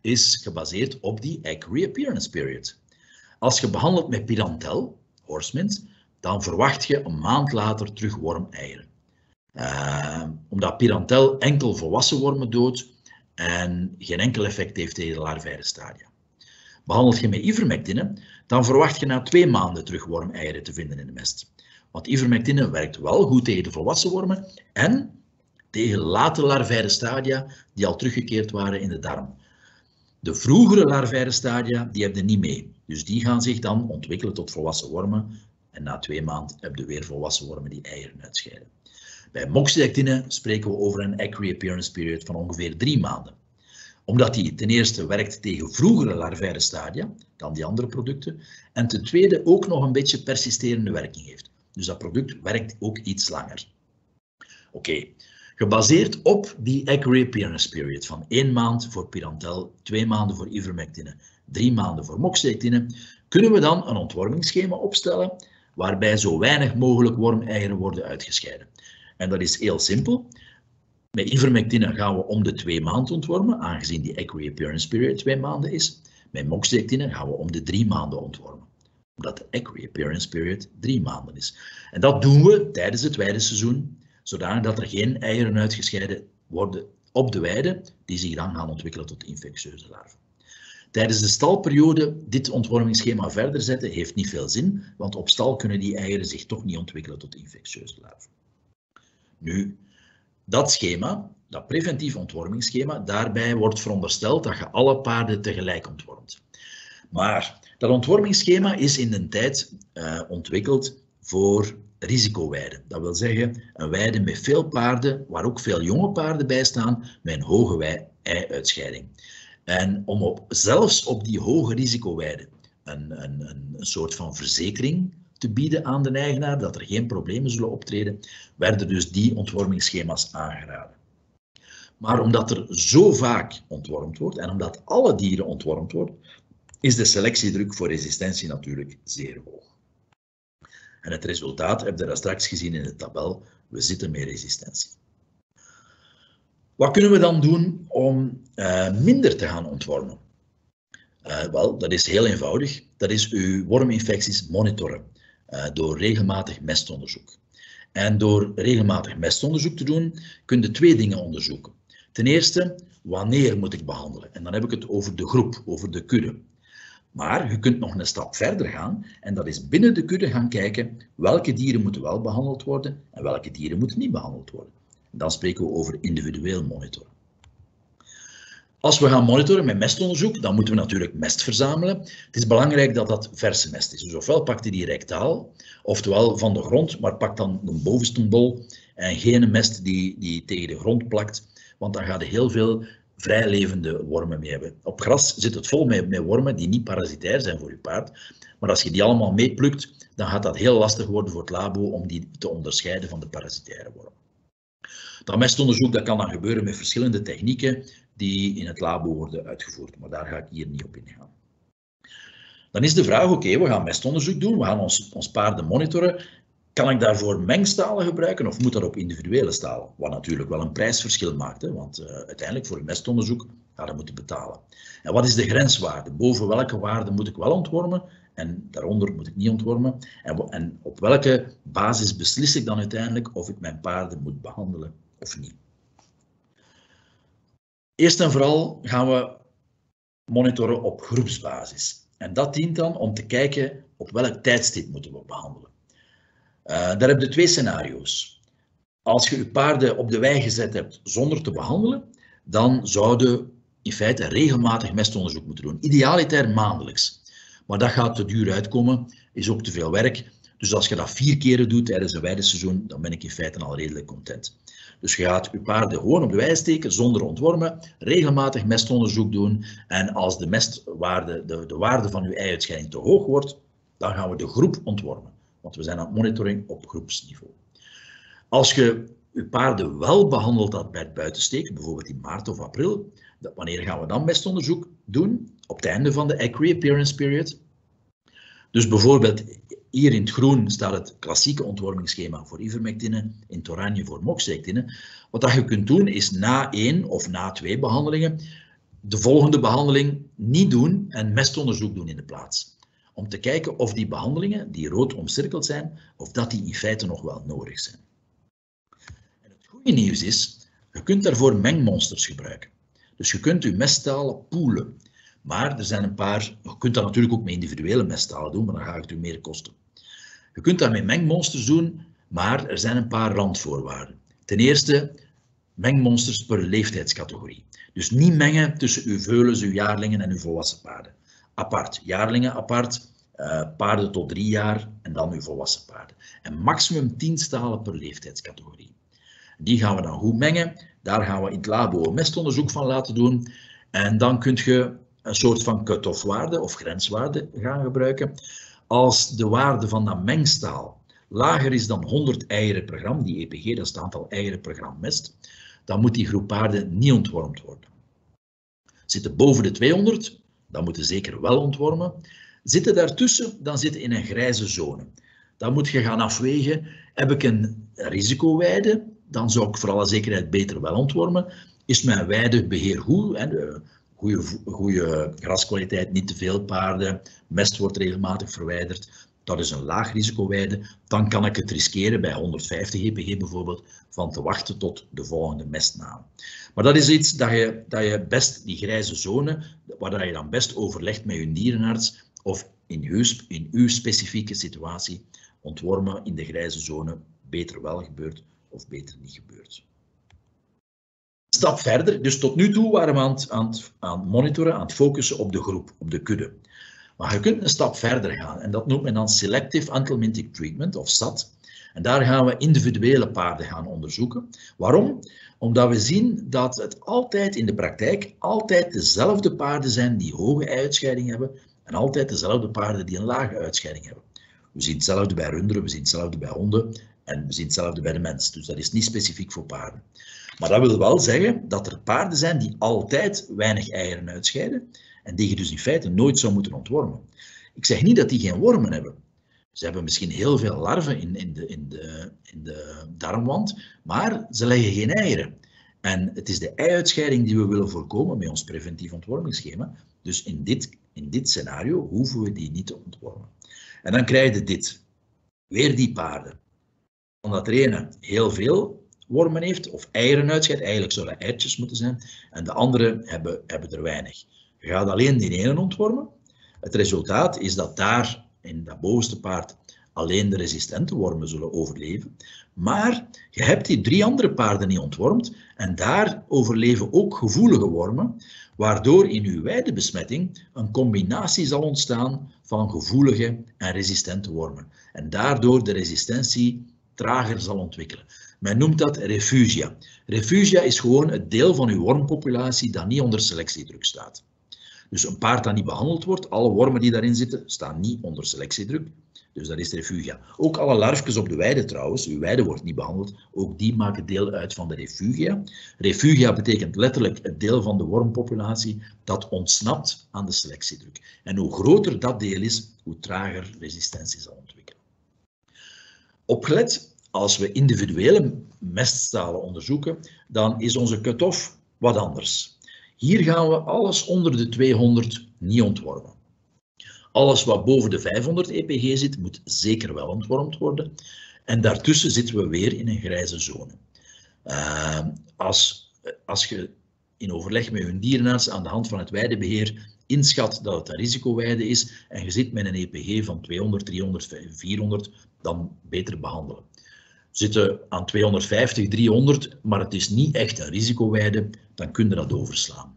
[SPEAKER 2] is gebaseerd op die egg reappearance period. Als je behandelt met pirantel, horsemint, dan verwacht je een maand later terug wormeieren. Uh, omdat pirantel enkel volwassen wormen doodt en geen enkel effect heeft tegen de larvaire stadia. Behandelt je met ivermectine, dan verwacht je na twee maanden terug wormeieren te vinden in de mest. Want ivermectine werkt wel goed tegen de volwassen wormen en tegen late larvaire stadia die al teruggekeerd waren in de darm. De vroegere larvaire stadia, die hebben niet mee. Dus die gaan zich dan ontwikkelen tot volwassen wormen. En na twee maanden heb je weer volwassen wormen die eieren uitscheiden. Bij moxidectine spreken we over een egg reappearance period van ongeveer drie maanden. Omdat die ten eerste werkt tegen vroegere larvaire stadia dan die andere producten. En ten tweede ook nog een beetje persisterende werking heeft. Dus dat product werkt ook iets langer. Oké. Gebaseerd op die reappearance period van één maand voor Pirantel, twee maanden voor ivermectine, drie maanden voor moxidectine, kunnen we dan een ontwormingsschema opstellen waarbij zo weinig mogelijk wormeieren worden uitgescheiden. En dat is heel simpel. Met ivermectine gaan we om de twee maanden ontwormen, aangezien die egg reappearance period twee maanden is. Met moxidectine gaan we om de drie maanden ontwormen, omdat de egg reappearance period drie maanden is. En dat doen we tijdens het weideseizoen, zodanig dat er geen eieren uitgescheiden worden op de weide, die zich dan gaan ontwikkelen tot infectieuze larven. Tijdens de stalperiode dit ontwormingsschema verder zetten heeft niet veel zin, want op stal kunnen die eieren zich toch niet ontwikkelen tot infectieuze larven. Nu, dat schema, dat preventief ontwormingsschema, daarbij wordt verondersteld dat je alle paarden tegelijk ontwormt. Maar dat ontwormingsschema is in de tijd uh, ontwikkeld voor risicoweiden. Dat wil zeggen een weide met veel paarden, waar ook veel jonge paarden bij staan, met een hoge ei-uitscheiding. En om op, zelfs op die hoge risicoweiden een, een, een soort van verzekering te bieden aan de eigenaar, dat er geen problemen zullen optreden, werden dus die ontwormingsschema's aangeraden. Maar omdat er zo vaak ontwormd wordt en omdat alle dieren ontwormd worden, is de selectiedruk voor resistentie natuurlijk zeer hoog. En het resultaat heb je daar straks gezien in de tabel. We zitten met resistentie. Wat kunnen we dan doen om uh, minder te gaan ontwormen? Uh, wel, dat is heel eenvoudig. Dat is uw worminfecties monitoren. Uh, door regelmatig mestonderzoek. En door regelmatig mestonderzoek te doen, kun je twee dingen onderzoeken. Ten eerste, wanneer moet ik behandelen? En dan heb ik het over de groep, over de kudde. Maar je kunt nog een stap verder gaan en dat is binnen de kudde gaan kijken welke dieren moeten wel behandeld worden en welke dieren moeten niet behandeld worden. Dan spreken we over individueel monitoren. Als we gaan monitoren met mestonderzoek, dan moeten we natuurlijk mest verzamelen. Het is belangrijk dat dat verse mest is. Dus ofwel pakt hij die rectaal, oftewel van de grond, maar pak dan de bovenste bol en geen mest die, die tegen de grond plakt, want dan gaat er heel veel vrijlevende wormen mee hebben. Op gras zit het vol met, met wormen die niet parasitair zijn voor je paard, maar als je die allemaal meeplukt, dan gaat dat heel lastig worden voor het labo om die te onderscheiden van de parasitaire wormen. Dat mestonderzoek dat kan dan gebeuren met verschillende technieken die in het labo worden uitgevoerd, maar daar ga ik hier niet op ingaan. Dan is de vraag, oké, we gaan mestonderzoek doen, we gaan ons, ons paarden monitoren. Kan ik daarvoor mengstalen gebruiken of moet dat op individuele stalen? Wat natuurlijk wel een prijsverschil maakt, hè, want uh, uiteindelijk voor een mestonderzoek ga je moeten betalen. En wat is de grenswaarde? Boven welke waarde moet ik wel ontwormen en daaronder moet ik niet ontwormen? En, en op welke basis beslis ik dan uiteindelijk of ik mijn paarden moet behandelen of niet? Eerst en vooral gaan we monitoren op groepsbasis. En dat dient dan om te kijken op welk tijdstip moeten we behandelen. Uh, daar heb je twee scenario's. Als je je paarden op de wei gezet hebt zonder te behandelen, dan zouden in feite regelmatig mestonderzoek moeten doen. Idealiter maandelijks. Maar dat gaat te duur uitkomen, is ook te veel werk. Dus als je dat vier keren doet tijdens een weideseizoen, dan ben ik in feite al redelijk content. Dus je gaat je paarden gewoon op de wei steken zonder ontwormen, regelmatig mestonderzoek doen en als de mestwaarde, de, de waarde van je ei-uitscheiding te hoog wordt, dan gaan we de groep ontwormen. Want we zijn aan het monitoring op groepsniveau. Als je je paarden wel behandeld had bij het buitensteken, bijvoorbeeld in maart of april, wanneer gaan we dan mestonderzoek doen? Op het einde van de egg reappearance period. Dus bijvoorbeeld hier in het groen staat het klassieke ontwormingsschema voor ivermectine, in het oranje voor moxectine. Wat je kunt doen is na één of na twee behandelingen de volgende behandeling niet doen en mestonderzoek doen in de plaats. Om te kijken of die behandelingen, die rood omcirkeld zijn, of dat die in feite nog wel nodig zijn. En het goede nieuws is, je kunt daarvoor mengmonsters gebruiken. Dus je kunt je mesttalen poelen. Maar er zijn een paar, je kunt dat natuurlijk ook met individuele mesttalen doen, maar dan gaat het u meer kosten. Je kunt dat met mengmonsters doen, maar er zijn een paar randvoorwaarden. Ten eerste, mengmonsters per leeftijdscategorie. Dus niet mengen tussen uw veulens, uw jaarlingen en uw volwassen paarden. Apart, jaarlingen apart, uh, paarden tot drie jaar en dan uw volwassen paarden. En maximum 10 stalen per leeftijdscategorie. Die gaan we dan goed mengen. Daar gaan we in het labo mestonderzoek van laten doen. En dan kun je een soort van cut-off waarde of grenswaarde gaan gebruiken. Als de waarde van dat mengstaal lager is dan 100 eieren per gram, die EPG, dat is het aantal eieren per gram mest, dan moet die groep paarden niet ontwormd worden. Zitten boven de 200, dan moeten zeker wel ontwormen. Zitten daartussen, dan zitten in een grijze zone. Dan moet je gaan afwegen, heb ik een risicoweide, dan zou ik voor alle zekerheid beter wel ontwormen. Is mijn weidebeheer goed? Goede, goede graskwaliteit, niet te veel paarden, mest wordt regelmatig verwijderd. Dat is een laag risicoweide. Dan kan ik het riskeren bij 150 EPG bijvoorbeeld van te wachten tot de volgende mestnaam. Maar dat is iets dat je, dat je best, die grijze zone, waar je dan best overlegt met je dierenarts of in uw, in uw specifieke situatie ontwormen in de grijze zone beter wel gebeurt of beter niet gebeurt stap verder. Dus tot nu toe waren we aan aan, aan het monitoren, aan het focussen op de groep, op de kudde. Maar je kunt een stap verder gaan en dat noemt men dan Selective Anthelmintic Treatment, of SAT. En daar gaan we individuele paarden gaan onderzoeken. Waarom? Omdat we zien dat het altijd in de praktijk altijd dezelfde paarden zijn die hoge uitscheiding hebben en altijd dezelfde paarden die een lage uitscheiding hebben. We zien hetzelfde bij runderen, we zien hetzelfde bij honden en we zien hetzelfde bij de mens. Dus dat is niet specifiek voor paarden. Maar dat wil wel zeggen dat er paarden zijn die altijd weinig eieren uitscheiden en die je dus in feite nooit zou moeten ontwormen. Ik zeg niet dat die geen wormen hebben. Ze hebben misschien heel veel larven in, in, de, in, de, in de darmwand, maar ze leggen geen eieren. En het is de ei-uitscheiding die we willen voorkomen met ons preventief ontwormingsschema. Dus in dit, in dit scenario hoeven we die niet te ontwormen. En dan krijg je dit. Weer die paarden. Omdat er ene heel veel wormen heeft, of eieren uitscheidt. Eigenlijk zouden eitjes moeten zijn. En de andere hebben, hebben er weinig. Je gaat alleen die ene ontwormen. Het resultaat is dat daar, in dat bovenste paard, alleen de resistente wormen zullen overleven. Maar je hebt die drie andere paarden niet ontwormd en daar overleven ook gevoelige wormen, waardoor in uw weidebesmetting een combinatie zal ontstaan van gevoelige en resistente wormen. En daardoor de resistentie trager zal ontwikkelen. Men noemt dat refugia. Refugia is gewoon het deel van uw wormpopulatie dat niet onder selectiedruk staat. Dus een paard dat niet behandeld wordt, alle wormen die daarin zitten, staan niet onder selectiedruk. Dus dat is refugia. Ook alle larfjes op de weide trouwens, uw weide wordt niet behandeld, ook die maken deel uit van de refugia. Refugia betekent letterlijk het deel van de wormpopulatie dat ontsnapt aan de selectiedruk. En hoe groter dat deel is, hoe trager resistentie zal ontwikkelen. Opgelet, als we individuele meststalen onderzoeken, dan is onze cut-off wat anders. Hier gaan we alles onder de 200 niet ontwormen. Alles wat boven de 500 EPG zit, moet zeker wel ontwormd worden. En daartussen zitten we weer in een grijze zone. Uh, als, als je in overleg met je dierenarts aan de hand van het weidebeheer inschat dat het een risicoweide is en je zit met een EPG van 200, 300, 400, dan beter behandelen. Zitten aan 250, 300, maar het is niet echt een risicoweide, dan kun je dat overslaan.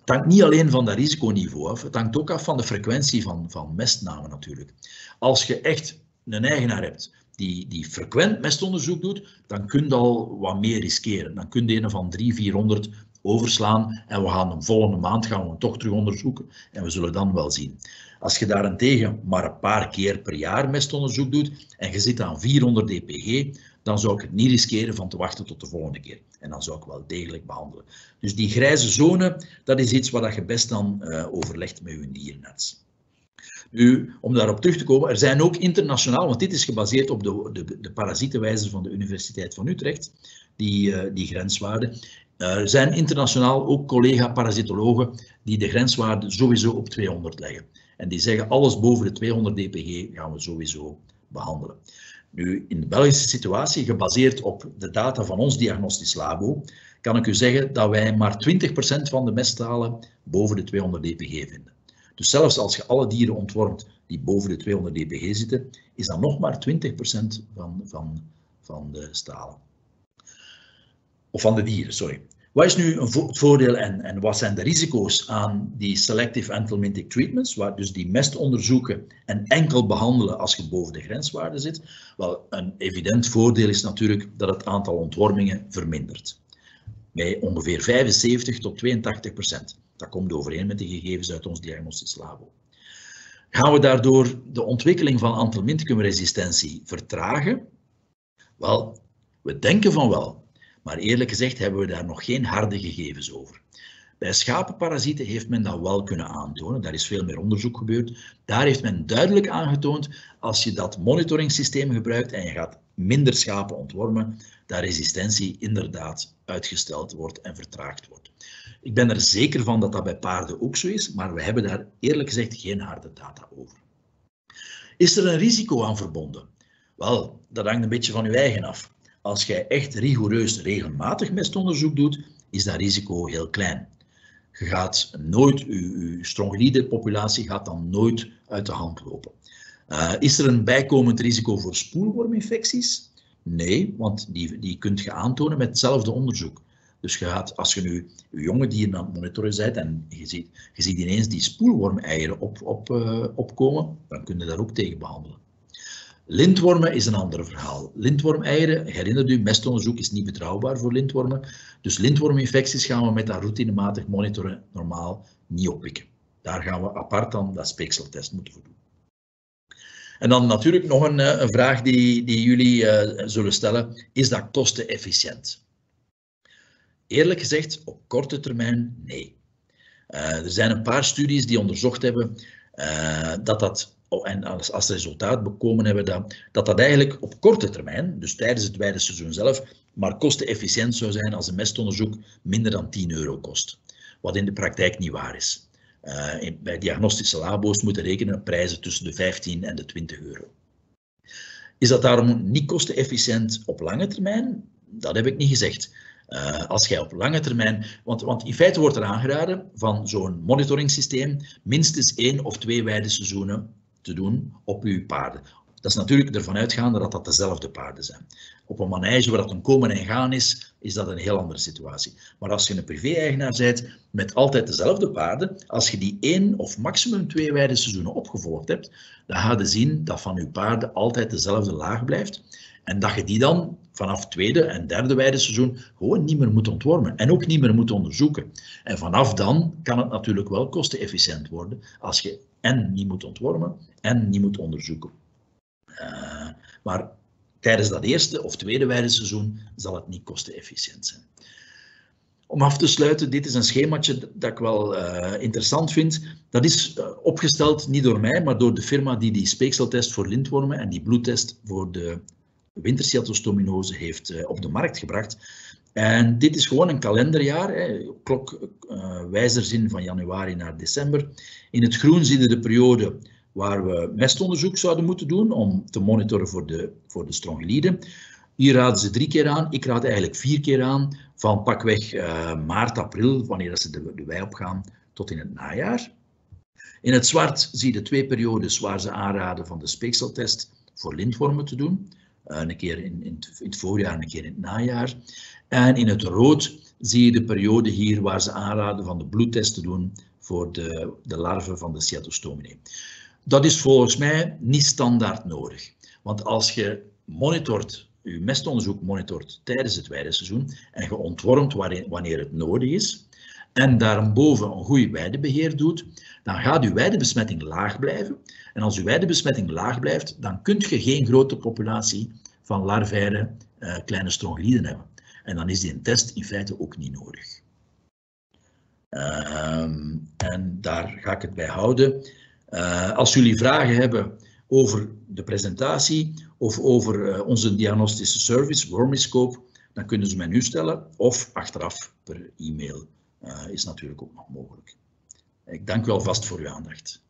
[SPEAKER 2] Het hangt niet alleen van dat risiconiveau af, het hangt ook af van de frequentie van, van mestname natuurlijk. Als je echt een eigenaar hebt die, die frequent mestonderzoek doet, dan kun je al wat meer riskeren. Dan kun je een van 300, 400 overslaan en we gaan de volgende maand gaan we toch terug onderzoeken en we zullen dan wel zien. Als je daarentegen maar een paar keer per jaar mestonderzoek doet en je zit aan 400 dpg, dan zou ik het niet riskeren van te wachten tot de volgende keer. En dan zou ik wel degelijk behandelen. Dus die grijze zone, dat is iets wat je best dan uh, overlegt met je dierenarts. Nu, om daarop terug te komen, er zijn ook internationaal, want dit is gebaseerd op de, de, de van de Universiteit van Utrecht, die, uh, die grenswaarden. Er zijn internationaal ook collega-parasitologen die de grenswaarde sowieso op 200 leggen. En die zeggen alles boven de 200 dpg gaan we sowieso behandelen. Nu, in de Belgische situatie, gebaseerd op de data van ons diagnostisch labo, kan ik u zeggen dat wij maar 20% van de mesttalen boven de 200 dpg vinden. Dus zelfs als je alle dieren ontwormt die boven de 200 dpg zitten, is dat nog maar 20% van, van, van de stalen. Of van de dieren, sorry. Wat is nu het voordeel en, en wat zijn de risico's aan die selective anthelmintic treatments, waar dus die mest onderzoeken en enkel behandelen als je boven de grenswaarde zit? Wel, een evident voordeel is natuurlijk dat het aantal ontwormingen vermindert. Bij ongeveer 75 tot 82 procent. Dat komt overeen met de gegevens uit ons diagnostisch labo. Gaan we daardoor de ontwikkeling van anthelminticumresistentie vertragen? Wel, we denken van wel. Maar eerlijk gezegd hebben we daar nog geen harde gegevens over. Bij schapenparasieten heeft men dat wel kunnen aantonen. Daar is veel meer onderzoek gebeurd. Daar heeft men duidelijk aangetoond, als je dat monitoringssysteem gebruikt en je gaat minder schapen ontwormen, dat resistentie inderdaad uitgesteld wordt en vertraagd wordt. Ik ben er zeker van dat dat bij paarden ook zo is, maar we hebben daar eerlijk gezegd geen harde data over. Is er een risico aan verbonden? Wel, dat hangt een beetje van uw eigen af. Als jij echt rigoureus regelmatig mestonderzoek doet, is dat risico heel klein. Je gaat nooit, je, je populatie gaat dan nooit uit de hand lopen. Uh, is er een bijkomend risico voor spoelworminfecties? Nee, want die, die kunt je aantonen met hetzelfde onderzoek. Dus je gaat, als je nu je jonge dieren aan het monitoren bent en je ziet, je ziet ineens die spoelwormeieren op, op, uh, opkomen, dan kun je daar ook tegen behandelen. Lintwormen is een ander verhaal. Lintwormeieren, herinner u, mestonderzoek is niet betrouwbaar voor lintwormen. Dus lintworminfecties gaan we met dat routinematig monitoren normaal niet oppikken. Daar gaan we apart dan dat speekseltest moeten voor doen. En dan natuurlijk nog een, eh, vraag die, die jullie uh, zullen stellen. Is dat kostenefficiënt? Eerlijk gezegd, op korte termijn, nee. Uh, er zijn een paar studies die onderzocht hebben dat dat en als, als resultaat bekomen hebben dat, dat dat eigenlijk op korte termijn, dus tijdens het weideseizoen zelf, maar kostenefficiënt zou zijn als een mestonderzoek minder dan 10 euro kost. Wat in de praktijk niet waar is. In, bij diagnostische labo's moeten rekenen prijzen tussen de 15 en de 20 euro. Is dat daarom niet kostenefficiënt op lange termijn? Dat heb ik niet gezegd. Uh, als jij op lange termijn, want, want in feite wordt er aangeraden van zo'n monitoringssysteem minstens één of twee weideseizoenen te doen op uw paarden. Dat is natuurlijk ervan uitgaande dat dat dezelfde paarden zijn. Op een manege waar dat een komen en gaan is, is dat een heel andere situatie. Maar als je een privé-eigenaar bent met altijd dezelfde paarden, als je die één of maximum twee weideseizoenen opgevolgd hebt, dan ga je zien dat van je paarden altijd dezelfde laag blijft. En dat je die dan vanaf tweede en derde weideseizoen gewoon niet meer moet ontwormen en ook niet meer moet onderzoeken. En vanaf dan kan het natuurlijk wel kostenefficiënt worden als je en niet moet ontwormen en niet moet onderzoeken. Uh, maar tijdens dat eerste of tweede weideseizoen zal het niet kostenefficiënt zijn. Om af te sluiten, dit is een schemaatje dat ik wel uh, interessant vind. Dat is uh, opgesteld niet door mij, maar door de firma die die speekseltest voor lintwormen en die bloedtest voor de wintercytostominose heeft op de markt gebracht. En dit is gewoon een kalenderjaar, hè, klokwijzerzin van januari naar december. In het groen zie je de periode waar we mestonderzoek zouden moeten doen om te monitoren voor de, voor de. Hier raden ze drie keer aan. Ik raad eigenlijk vier keer aan. Van pakweg uh, maart, april, wanneer ze de, de wei opgaan, tot in het najaar. In het zwart zie je twee periodes waar ze aanraden van de speekseltest voor lintwormen te doen. Uh, een keer in, in, het, in, het, voorjaar en een keer in het najaar. En in het rood zie je de periode hier waar ze aanraden van de bloedtest te doen voor de, de larven van de Cyatostominae. Dat is volgens mij niet standaard nodig. Want als je monitort uw mestonderzoek monitort tijdens het weideseizoen en je ontwormt wanneer het nodig is en daarboven een goed weidebeheer doet, dan gaat uw weidebesmetting laag blijven. En als uw weidebesmetting laag blijft, dan kunt je geen grote populatie van larvaire uh, kleine strongeliden hebben. En dan is die een test in feite ook niet nodig. Uh, en daar ga ik het bij houden. Uh, als jullie vragen hebben over de presentatie of over uh, onze diagnostische service, Wormiscope, dan kunnen ze mij nu stellen of achteraf per e-mail. Uh, is natuurlijk ook nog mogelijk. Ik dank u alvast voor uw aandacht.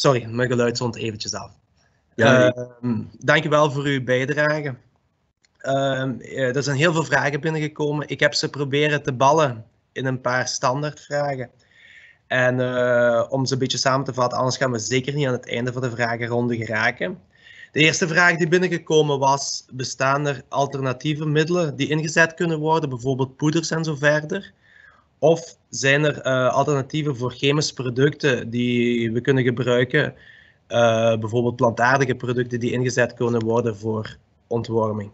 [SPEAKER 1] Sorry, mijn geluid stond eventjes af. Ja, uh, dankjewel voor uw bijdrage. Uh, er zijn heel veel vragen binnengekomen. Ik heb ze proberen te ballen in een paar standaardvragen. En uh, om ze een beetje samen te vatten, anders gaan we zeker niet aan het einde van de vragenronde geraken. De eerste vraag die binnengekomen was, bestaan er alternatieve middelen die ingezet kunnen worden, bijvoorbeeld poeders en zo verder? Of zijn er uh, alternatieven voor chemische producten die we kunnen gebruiken? Uh, bijvoorbeeld plantaardige producten die ingezet kunnen worden voor ontworming.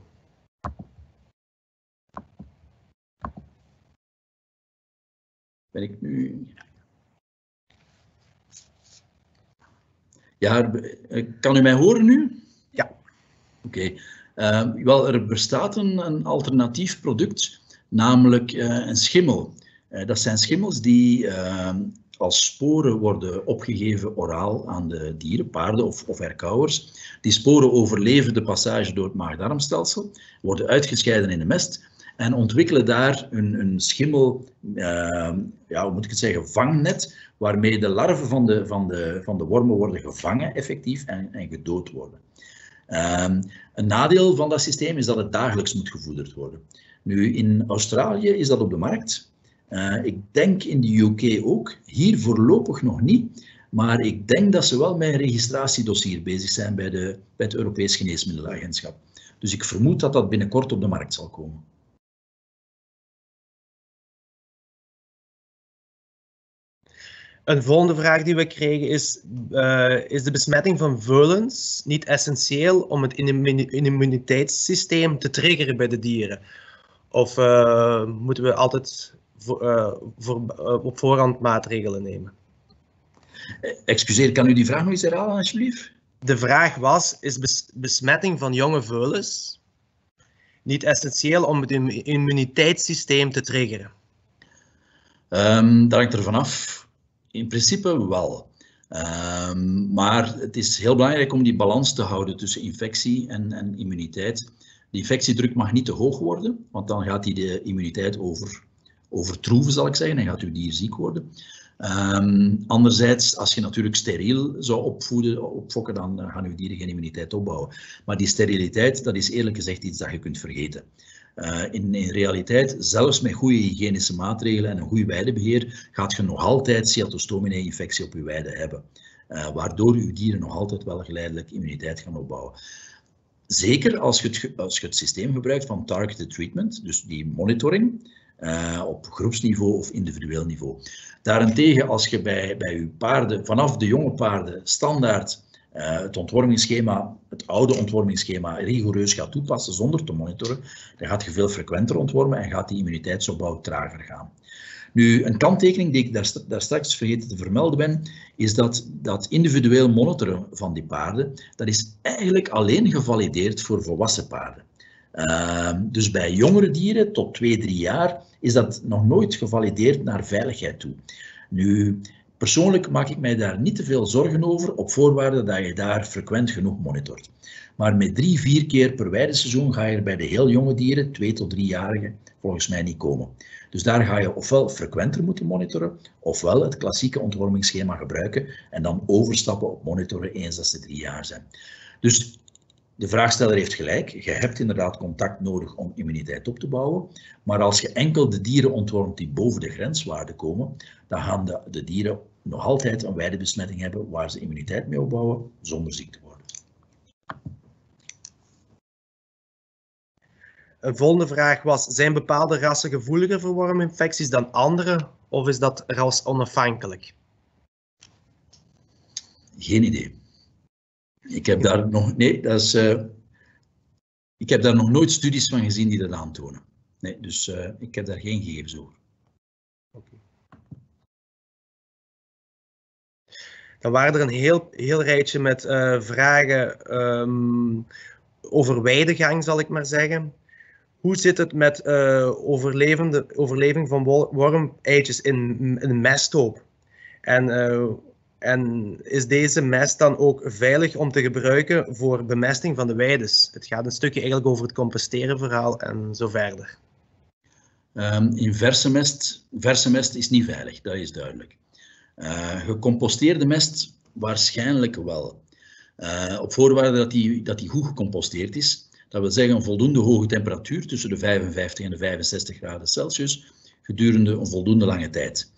[SPEAKER 2] Ben ik nu. Ja, kan u mij horen nu?
[SPEAKER 1] Ja.
[SPEAKER 2] Oké. Okay. Uh, wel, er bestaat een, een alternatief product, namelijk een schimmel. Eh, dat zijn schimmels die ehm, als sporen worden opgegeven oraal aan de dieren, paarden of, of erkauwers. Die sporen overleven de passage door het maag-darmstelsel, worden uitgescheiden in de mest en ontwikkelen daar een, een schimmel, uh, ja, hoe moet ik het zeggen, vangnet, waarmee de larven van de, van de, van de wormen worden gevangen effectief en, en gedood worden. Uh, een nadeel van dat systeem is dat het dagelijks moet gevoederd worden. Nu, in Australië is dat op de markt. Uh, ik denk in de UK ook, hier voorlopig nog niet, maar ik denk dat ze wel met een registratiedossier bezig zijn bij, de, bij het Europees Geneesmiddelenagentschap. Dus ik vermoed dat dat binnenkort op de markt zal komen.
[SPEAKER 1] Een volgende vraag die we kregen is, uh, is de besmetting van veulens niet essentieel om het immuniteitssysteem te triggeren bij de dieren? Of uh, moeten we altijd voor, uh, voor, uh, op voorhand maatregelen nemen.
[SPEAKER 2] Excuseer, kan u die vraag nog eens herhalen, alsjeblieft?
[SPEAKER 1] De vraag was, is bes besmetting van jonge veulens niet essentieel om het immuniteitssysteem te triggeren?
[SPEAKER 2] Um, dat hangt er vanaf. In principe wel. Um, maar het is heel belangrijk om die balans te houden tussen infectie en, en immuniteit. De infectiedruk mag niet te hoog worden, want dan gaat die de immuniteit over, overtroeven, zal ik zeggen, en gaat uw dier ziek worden. Um, anderzijds, als je natuurlijk steriel zou opvoeden, opfokken, dan gaan uw dieren geen immuniteit opbouwen. Maar die steriliteit, dat is eerlijk gezegd iets dat je kunt vergeten. Uh, in, in, realiteit, zelfs met goede hygiënische maatregelen en een goed weidebeheer, gaat je nog altijd cytostominae-infectie op je weide hebben. waardoor uw dieren nog altijd wel geleidelijk immuniteit gaan opbouwen. Zeker als je, het, als je het systeem gebruikt van targeted treatment, dus die monitoring, uh, op groepsniveau of individueel niveau. Daarentegen, als je bij, bij je paarden, vanaf de jonge paarden, standaard uh, het ontwormingsschema, het oude ontwormingsschema, rigoureus gaat toepassen zonder te monitoren, dan gaat je veel frequenter ontwormen en gaat die immuniteitsopbouw trager gaan. Nu, een kanttekening die ik daar, daar, straks vergeten te vermelden ben, is dat dat individueel monitoren van die paarden, dat is eigenlijk alleen gevalideerd voor volwassen paarden. Uh, dus bij jongere dieren tot 2, 3 jaar is dat nog nooit gevalideerd naar veiligheid toe. Nu, persoonlijk maak ik mij daar niet te veel zorgen over, op voorwaarde dat je daar frequent genoeg monitort. Maar met drie, vier keer per weideseizoen ga je er bij de heel jonge dieren, 2 tot 3-jarigen, volgens mij niet komen. Dus daar ga je ofwel frequenter moeten monitoren, ofwel het klassieke ontwormingsschema gebruiken en dan overstappen op monitoren eens dat ze drie jaar zijn. Dus de vraagsteller heeft gelijk. Je hebt inderdaad contact nodig om immuniteit op te bouwen. Maar als je enkel de dieren ontwormt die boven de grenswaarde komen, dan gaan de, de dieren nog altijd een weidebesmetting hebben waar ze immuniteit mee opbouwen zonder ziek te worden.
[SPEAKER 1] Een volgende vraag was, zijn bepaalde rassen gevoeliger voor worminfecties dan andere of is dat ras onafhankelijk?
[SPEAKER 2] Geen idee. Ik heb daar nog, nee, dat is, uh, ik heb daar nog nooit studies van gezien die dat aantonen. Nee, dus uh, ik heb daar geen gegevens over.
[SPEAKER 1] Dan waren er een heel, heel rijtje met uh, vragen um, over weidegang, zal ik maar zeggen. Hoe zit het met overleving van wormeitjes in, in een mesthoop? En en is deze mest dan ook veilig om te gebruiken voor bemesting van de weides? Het gaat een stukje eigenlijk over het composteren verhaal en zo verder.
[SPEAKER 2] Um, in verse mest, verse mest is niet veilig, dat is duidelijk. Uh, gecomposteerde mest waarschijnlijk wel. Uh, op voorwaarde dat die, dat die goed gecomposteerd is. Dat wil zeggen een voldoende hoge temperatuur tussen de 55 en de 65 graden Celsius gedurende een voldoende lange tijd.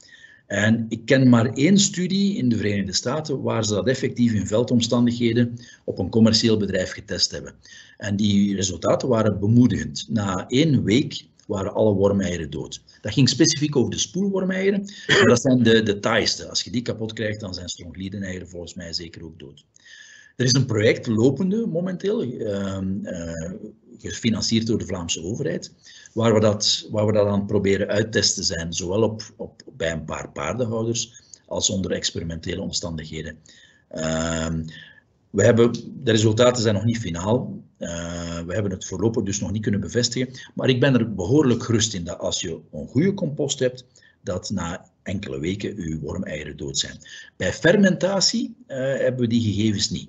[SPEAKER 2] En ik ken maar één studie in de Verenigde Staten waar ze dat effectief in veldomstandigheden op een commercieel bedrijf getest hebben. En die resultaten waren bemoedigend. Na één week waren alle wormeieren dood. Dat ging specifiek over de spoelwormeieren, maar dat zijn de, de taaiste. Als je die kapot krijgt, dan zijn strongliedeneieren volgens mij zeker ook dood. Er is een project lopende momenteel, uh, uh, gefinancierd door de Vlaamse overheid, waar we dat, waar we dat aan proberen uittesten zijn, zowel op, op, bij een paar paardenhouders als onder experimentele omstandigheden. Uh, we hebben, de resultaten zijn nog niet finaal. Uh, we hebben het voorlopig dus nog niet kunnen bevestigen. Maar ik ben er behoorlijk gerust in dat als je een goede compost hebt, dat na enkele weken uw wormeieren dood zijn. Bij fermentatie uh, hebben we die gegevens niet.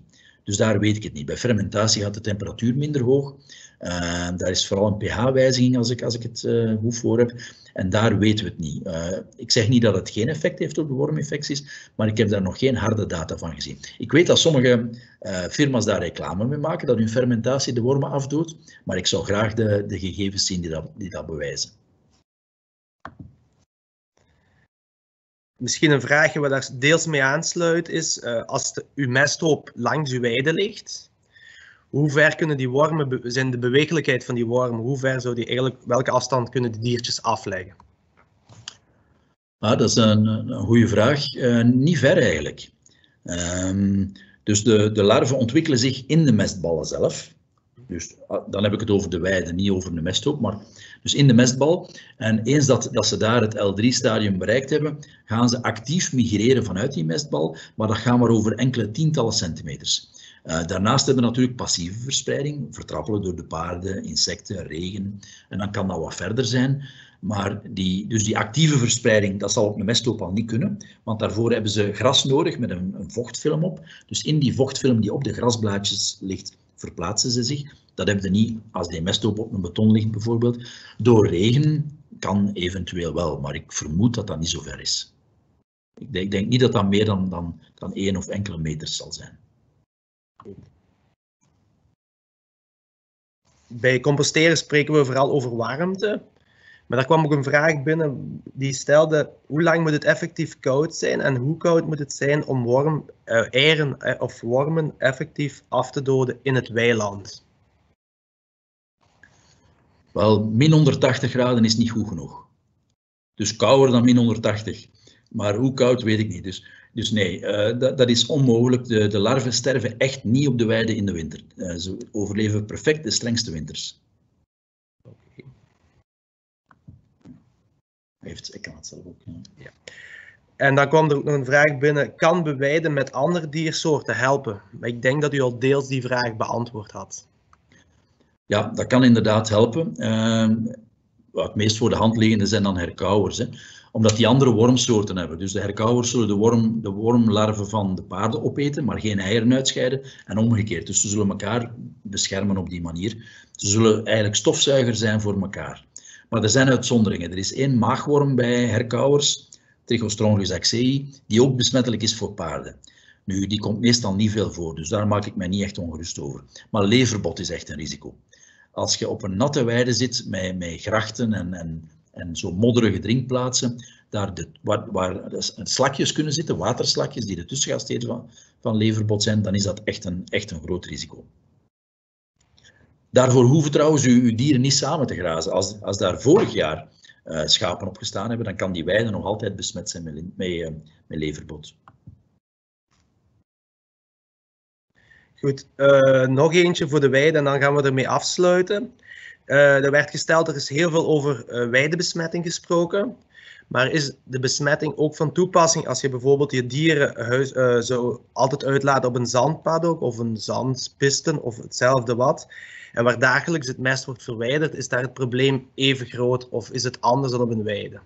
[SPEAKER 2] Dus daar weet ik het niet. Bij fermentatie gaat de temperatuur minder hoog. Uh, daar is vooral een pH-wijziging als ik, als ik het uh, goed voor heb. En daar weten we het niet. Uh, ik zeg niet dat het geen effect heeft op de worminfecties, maar ik heb daar nog geen harde data van gezien. Ik weet dat sommige firma's daar reclame mee maken, dat hun fermentatie de wormen afdoet, maar ik zou graag de, de gegevens zien die dat, die dat bewijzen.
[SPEAKER 1] Misschien een vraagje waar daar deels mee aansluit is, uh, als de, mesthoop langs uw weide ligt, hoe ver kunnen die wormen, zijn de bewegelijkheid van die wormen, hoe ver zou die eigenlijk, welke afstand kunnen die diertjes afleggen?
[SPEAKER 2] Ah, dat is een, een goede vraag. Uh, niet ver eigenlijk. Um, dus de, de larven ontwikkelen zich in de mestballen zelf. Dus ah, dan heb ik het over de weide, niet over de mesthoop, maar dus in de mestbal. En eens dat, dat ze daar het L3-stadium bereikt hebben, gaan ze actief migreren vanuit die mestbal, maar dat gaat maar over enkele tientallen centimeters. Uh, daarnaast hebben we natuurlijk passieve verspreiding, vertrappelen door de paarden, insecten, regen. En dan kan dat wat verder zijn. Maar die, dus die actieve verspreiding, dat zal op een mesthoop al niet kunnen, want daarvoor hebben ze gras nodig met een, een vochtfilm op. Dus in die vochtfilm die op de grasblaadjes ligt, verplaatsen ze zich. Dat hebben ze niet als die mesthoop op een beton ligt bijvoorbeeld. Door regen kan eventueel wel, maar ik vermoed dat dat niet zo ver is. Ik denk, ik denk niet dat dat meer dan, dan, dan één of enkele meters zal zijn.
[SPEAKER 1] Bij composteren spreken we vooral over warmte. Maar daar kwam ook een vraag binnen die stelde hoe lang moet het effectief koud zijn en hoe koud moet het zijn om worm, uh, eieren of wormen effectief af te doden in het weiland?
[SPEAKER 2] Wel, min 180 graden is niet goed genoeg. Dus kouder dan min 180. Maar hoe koud weet ik niet. Dus, dus nee, uh, dat, dat, is onmogelijk. De, de larven sterven echt niet op de weide in de winter. Uh, ze overleven perfect de strengste winters. Heeft, ik kan het zelf ook. Ja.
[SPEAKER 1] En dan kwam er ook nog een vraag binnen. Kan bewijden met andere diersoorten helpen? Ik denk dat u al deels die vraag beantwoord had.
[SPEAKER 2] Ja, dat kan inderdaad helpen. Uh, het meest voor de hand liggende zijn dan herkauwers. Hè. Omdat die andere wormsoorten hebben. Dus de herkauwers zullen de, worm, de wormlarven van de paarden opeten, maar geen eieren uitscheiden. En omgekeerd. Dus ze zullen elkaar beschermen op die manier. Ze zullen eigenlijk stofzuiger zijn voor elkaar. Maar er zijn uitzonderingen. Er is één maagworm bij herkauwers, Trichostrongus axei, die ook besmettelijk is voor paarden. Nu, die komt meestal niet veel voor, dus daar maak ik mij niet echt ongerust over. Maar leverbot is echt een risico als je op een natte weide zit met, met grachten en, en, en zo modderige drinkplaatsen, daar de, waar, waar slakjes kunnen zitten, waterslakjes die de tussengastheer van, van leverbot zijn, dan is dat echt een, echt een groot risico. Daarvoor hoeven trouwens uw, uw dieren niet samen te grazen. Als, als daar vorig jaar uh, schapen op gestaan hebben, dan kan die weide nog altijd besmet zijn met, met, uh, met leverbot.
[SPEAKER 1] Goed, uh, nog eentje voor de weide en dan gaan we ermee afsluiten. Uh, er werd gesteld, er is heel veel over uh, weidebesmetting gesproken. Maar is de besmetting ook van toepassing als je bijvoorbeeld je dieren huis, altijd uitlaat op een zandpaddock of een zandpisten of hetzelfde wat? En waar dagelijks het mest wordt verwijderd, is daar het probleem even groot of is het anders dan op een weide?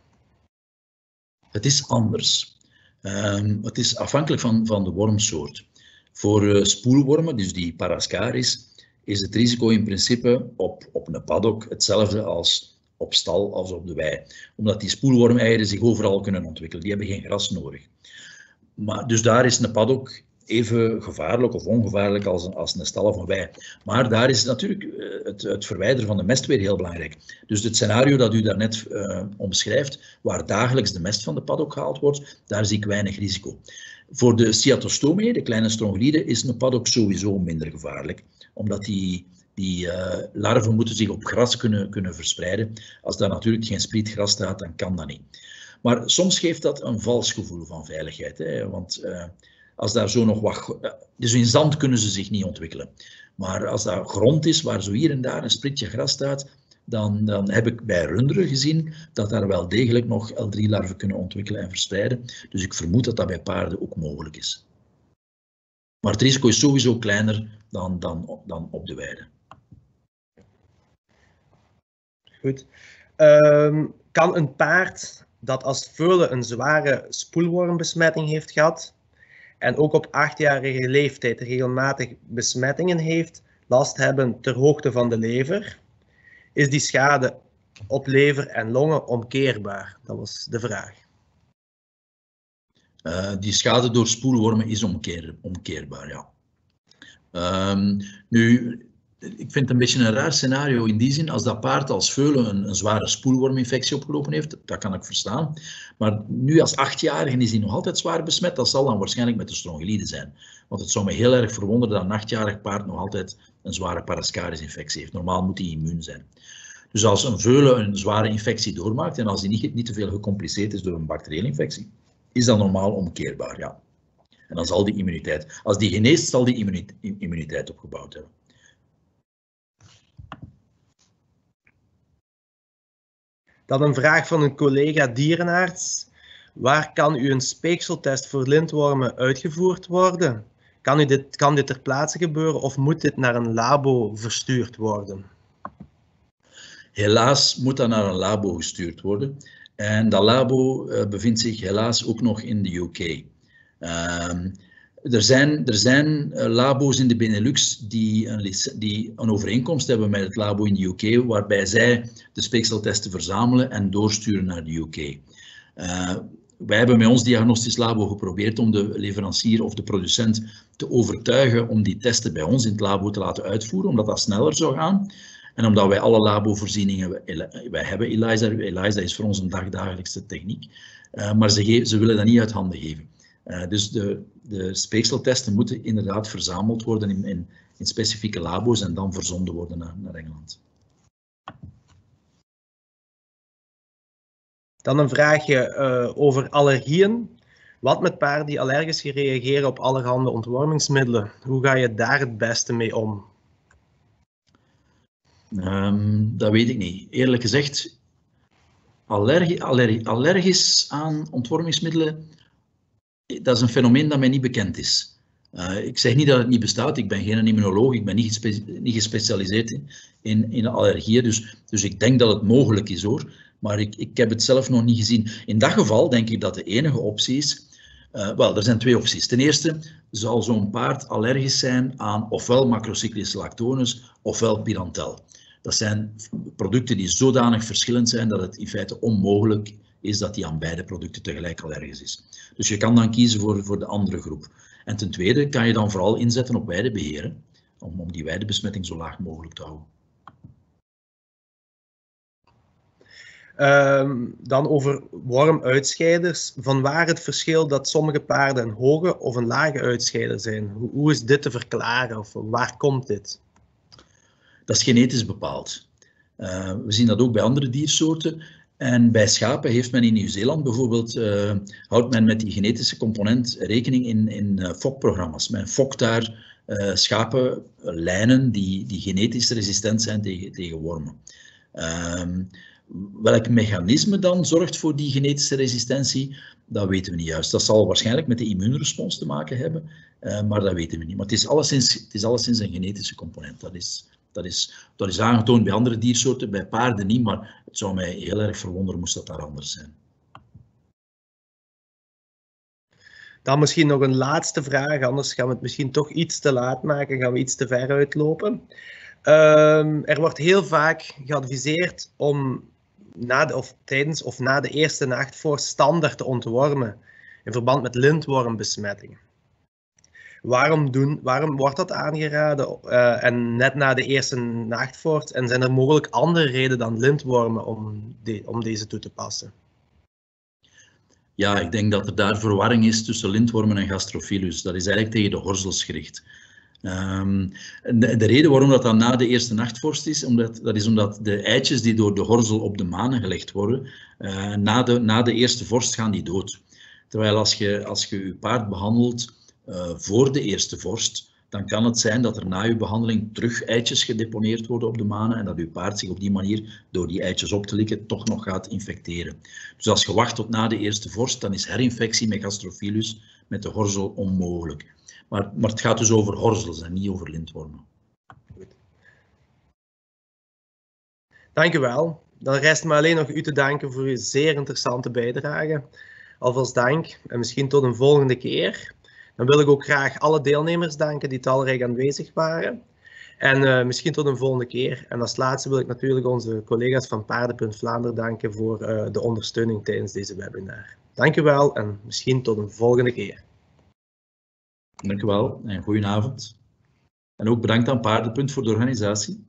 [SPEAKER 2] Het is anders. Um, het is afhankelijk van, van de wormsoort. Voor uh, spoelwormen, dus die Parascaris, is het risico in principe op, op een paddock hetzelfde als op stal als op de wei. Omdat die spoelwormeieren zich overal kunnen ontwikkelen. Die hebben geen gras nodig. Maar, dus daar is een paddock even gevaarlijk of ongevaarlijk als een, als een stal of een wei. Maar daar is natuurlijk eh, het, het, verwijderen van de mest weer heel belangrijk. Dus het scenario dat u daarnet uh, omschrijft, waar dagelijks de mest van de paddock gehaald wordt, daar zie ik weinig risico. Voor de Cyatostomie, de kleine strongoliden, is een paddock sowieso minder gevaarlijk, omdat die, die uh, larven moeten zich op gras kunnen, kunnen verspreiden. Als daar natuurlijk geen sprietgras staat, dan kan dat niet. Maar soms geeft dat een vals gevoel van veiligheid, hè, want uh, als daar zo nog wat... Uh, dus in zand kunnen ze zich niet ontwikkelen. Maar als daar grond is, waar zo hier en daar een sprietje gras staat, dan, dan heb ik bij runderen gezien dat daar wel degelijk nog L3-larven kunnen ontwikkelen en verspreiden. Dus ik vermoed dat dat bij paarden ook mogelijk is. Maar het risico is sowieso kleiner dan, dan, dan op de weide.
[SPEAKER 1] Goed. Um, kan een paard dat als veulen een zware spoelwormbesmetting heeft gehad en ook op achtjarige leeftijd regelmatig besmettingen heeft, last hebben ter hoogte van de lever, is die schade op lever en longen omkeerbaar? Dat was de vraag.
[SPEAKER 2] Uh, die schade door spoelwormen is omkeer, omkeerbaar, ja. Um, nu, ik vind het een beetje een raar scenario in die zin, als dat paard als veulen een, een, zware spoelworminfectie opgelopen heeft, dat kan ik verstaan. Maar nu als achtjarige is hij nog altijd zwaar besmet, dat zal dan waarschijnlijk met de strongylide zijn. Want het zou me heel erg verwonderen dat een achtjarig paard nog altijd een zware parascaris-infectie heeft. Normaal moet hij immuun zijn. Dus als een veulen een zware infectie doormaakt en als die niet, niet te veel gecompliceerd is door een bacteriële infectie, is dat normaal omkeerbaar, ja. En dan zal die immuniteit, als die geneest, zal die immuniteit opgebouwd hebben.
[SPEAKER 1] Dan een vraag van een collega dierenarts. Waar kan u een speekseltest voor lintwormen uitgevoerd worden? Kan, u dit, kan dit ter plaatse gebeuren of moet dit naar een labo verstuurd worden?
[SPEAKER 2] Helaas moet dat naar een labo gestuurd worden. En dat labo uh, bevindt zich helaas ook nog in de UK. Ehm, er zijn, er zijn uh, labo's in de Benelux die een, die een overeenkomst hebben met het labo in de UK, waarbij zij de speekseltesten verzamelen en doorsturen naar de UK. Uh, wij hebben met ons diagnostisch labo geprobeerd om de leverancier of de producent te overtuigen om die testen bij ons in het labo te laten uitvoeren, omdat dat sneller zou gaan. En omdat wij alle labovoorzieningen, wij hebben ELISA, ELISA is voor ons een dagdagelijkse techniek, uh, maar ze, ze, willen dat niet uit handen geven. Uh, dus de, de speekseltesten moeten inderdaad verzameld worden in, in, in, specifieke labo's en dan verzonden worden naar, naar Engeland.
[SPEAKER 1] Dan een vraagje uh, over allergieën. Wat met paarden die allergisch reageren op allerhande ontwormingsmiddelen? Hoe ga je daar het beste mee om?
[SPEAKER 2] Um, dat weet ik niet. Eerlijk gezegd, allergisch aan ontwormingsmiddelen, dat is een fenomeen dat mij niet bekend is. Uh, ik zeg niet dat het niet bestaat, ik ben geen immunoloog, ik ben niet, niet gespecialiseerd in, in, allergieën, dus, dus ik denk dat het mogelijk is hoor. Maar ik, ik heb het zelf nog niet gezien. In dat geval denk ik dat de enige optie is uh, wel, er zijn twee opties. Ten eerste zal zo'n paard allergisch zijn aan ofwel macrocyclische lactones ofwel pirantel. Dat zijn producten die zodanig verschillend zijn dat het in feite onmogelijk is dat die aan beide producten tegelijk allergisch is. Dus je kan dan kiezen voor, voor de andere groep. En ten tweede kan je dan vooral inzetten op weidebeheren, om, om die weidebesmetting zo laag mogelijk te houden.
[SPEAKER 1] Um, dan over wormuitscheiders. Van waar het verschil dat sommige paarden een hoge of een lage uitscheider zijn? Hoe, hoe is dit te verklaren of waar komt dit?
[SPEAKER 2] Dat is genetisch bepaald. Uh, we zien dat ook bij andere diersoorten. En bij schapen heeft men in Nieuw-Zeeland bijvoorbeeld, uh, houdt men met die genetische component rekening in, in uh, fokprogramma's. Men fokt daar schapenlijnen die, die genetisch resistent zijn tegen, tegen wormen. Ehm, Welk mechanisme dan zorgt voor die genetische resistentie, dat weten we niet juist. Dat zal waarschijnlijk met de immuunrespons te maken hebben, uh, maar dat weten we niet. Maar het is alleszins, het is alleszins een genetische component. Dat is, dat, is, dat is aangetoond bij andere diersoorten, bij paarden niet, maar het zou mij heel erg verwonderen moest dat daar anders zijn.
[SPEAKER 1] Dan misschien nog een laatste vraag, anders gaan we het misschien toch iets te laat maken, gaan we iets te ver uitlopen. Um, er wordt heel vaak geadviseerd om na de, of tijdens of na de eerste nacht voor standaard te ontwormen in verband met lintwormbesmetting. Waarom, doen, waarom wordt dat aangeraden uh, en net na de eerste nachtvoort? En zijn er mogelijk andere redenen dan lintwormen om, om deze toe te passen?
[SPEAKER 2] Ja, ik denk dat er daar verwarring is tussen lintwormen en gastrophilus. Dat is eigenlijk tegen de horzels gericht. Um, de, de, reden waarom dat dan na de eerste nachtvorst is, omdat, dat is omdat de eitjes die door de horzel op de manen gelegd worden, uh, na, de, na de eerste vorst gaan die dood. Terwijl als je als je, je paard behandelt uh, voor de eerste vorst, dan kan het zijn dat er na uw behandeling terug eitjes gedeponeerd worden op de manen en dat uw paard zich op die manier, door die eitjes op te likken, toch nog gaat infecteren. Dus als je wacht tot na de eerste vorst, dan is herinfectie met gastrophilus met de horzel onmogelijk. Maar, maar het gaat dus over horzels en niet over lintwormen.
[SPEAKER 1] Dank u wel. Dan rest me alleen nog u te danken voor uw zeer interessante bijdrage. Alvast dank en misschien tot een volgende keer. Dan wil ik ook graag alle deelnemers danken die talrijk aanwezig waren. En uh, misschien tot een volgende keer. En als laatste wil ik natuurlijk onze collega's van Paardenpunt Vlaanderen danken voor uh, de ondersteuning tijdens deze webinar. Dank u wel en misschien tot een volgende keer.
[SPEAKER 2] Dank u wel en goedenavond. En ook bedankt aan Paardenpunt voor de organisatie.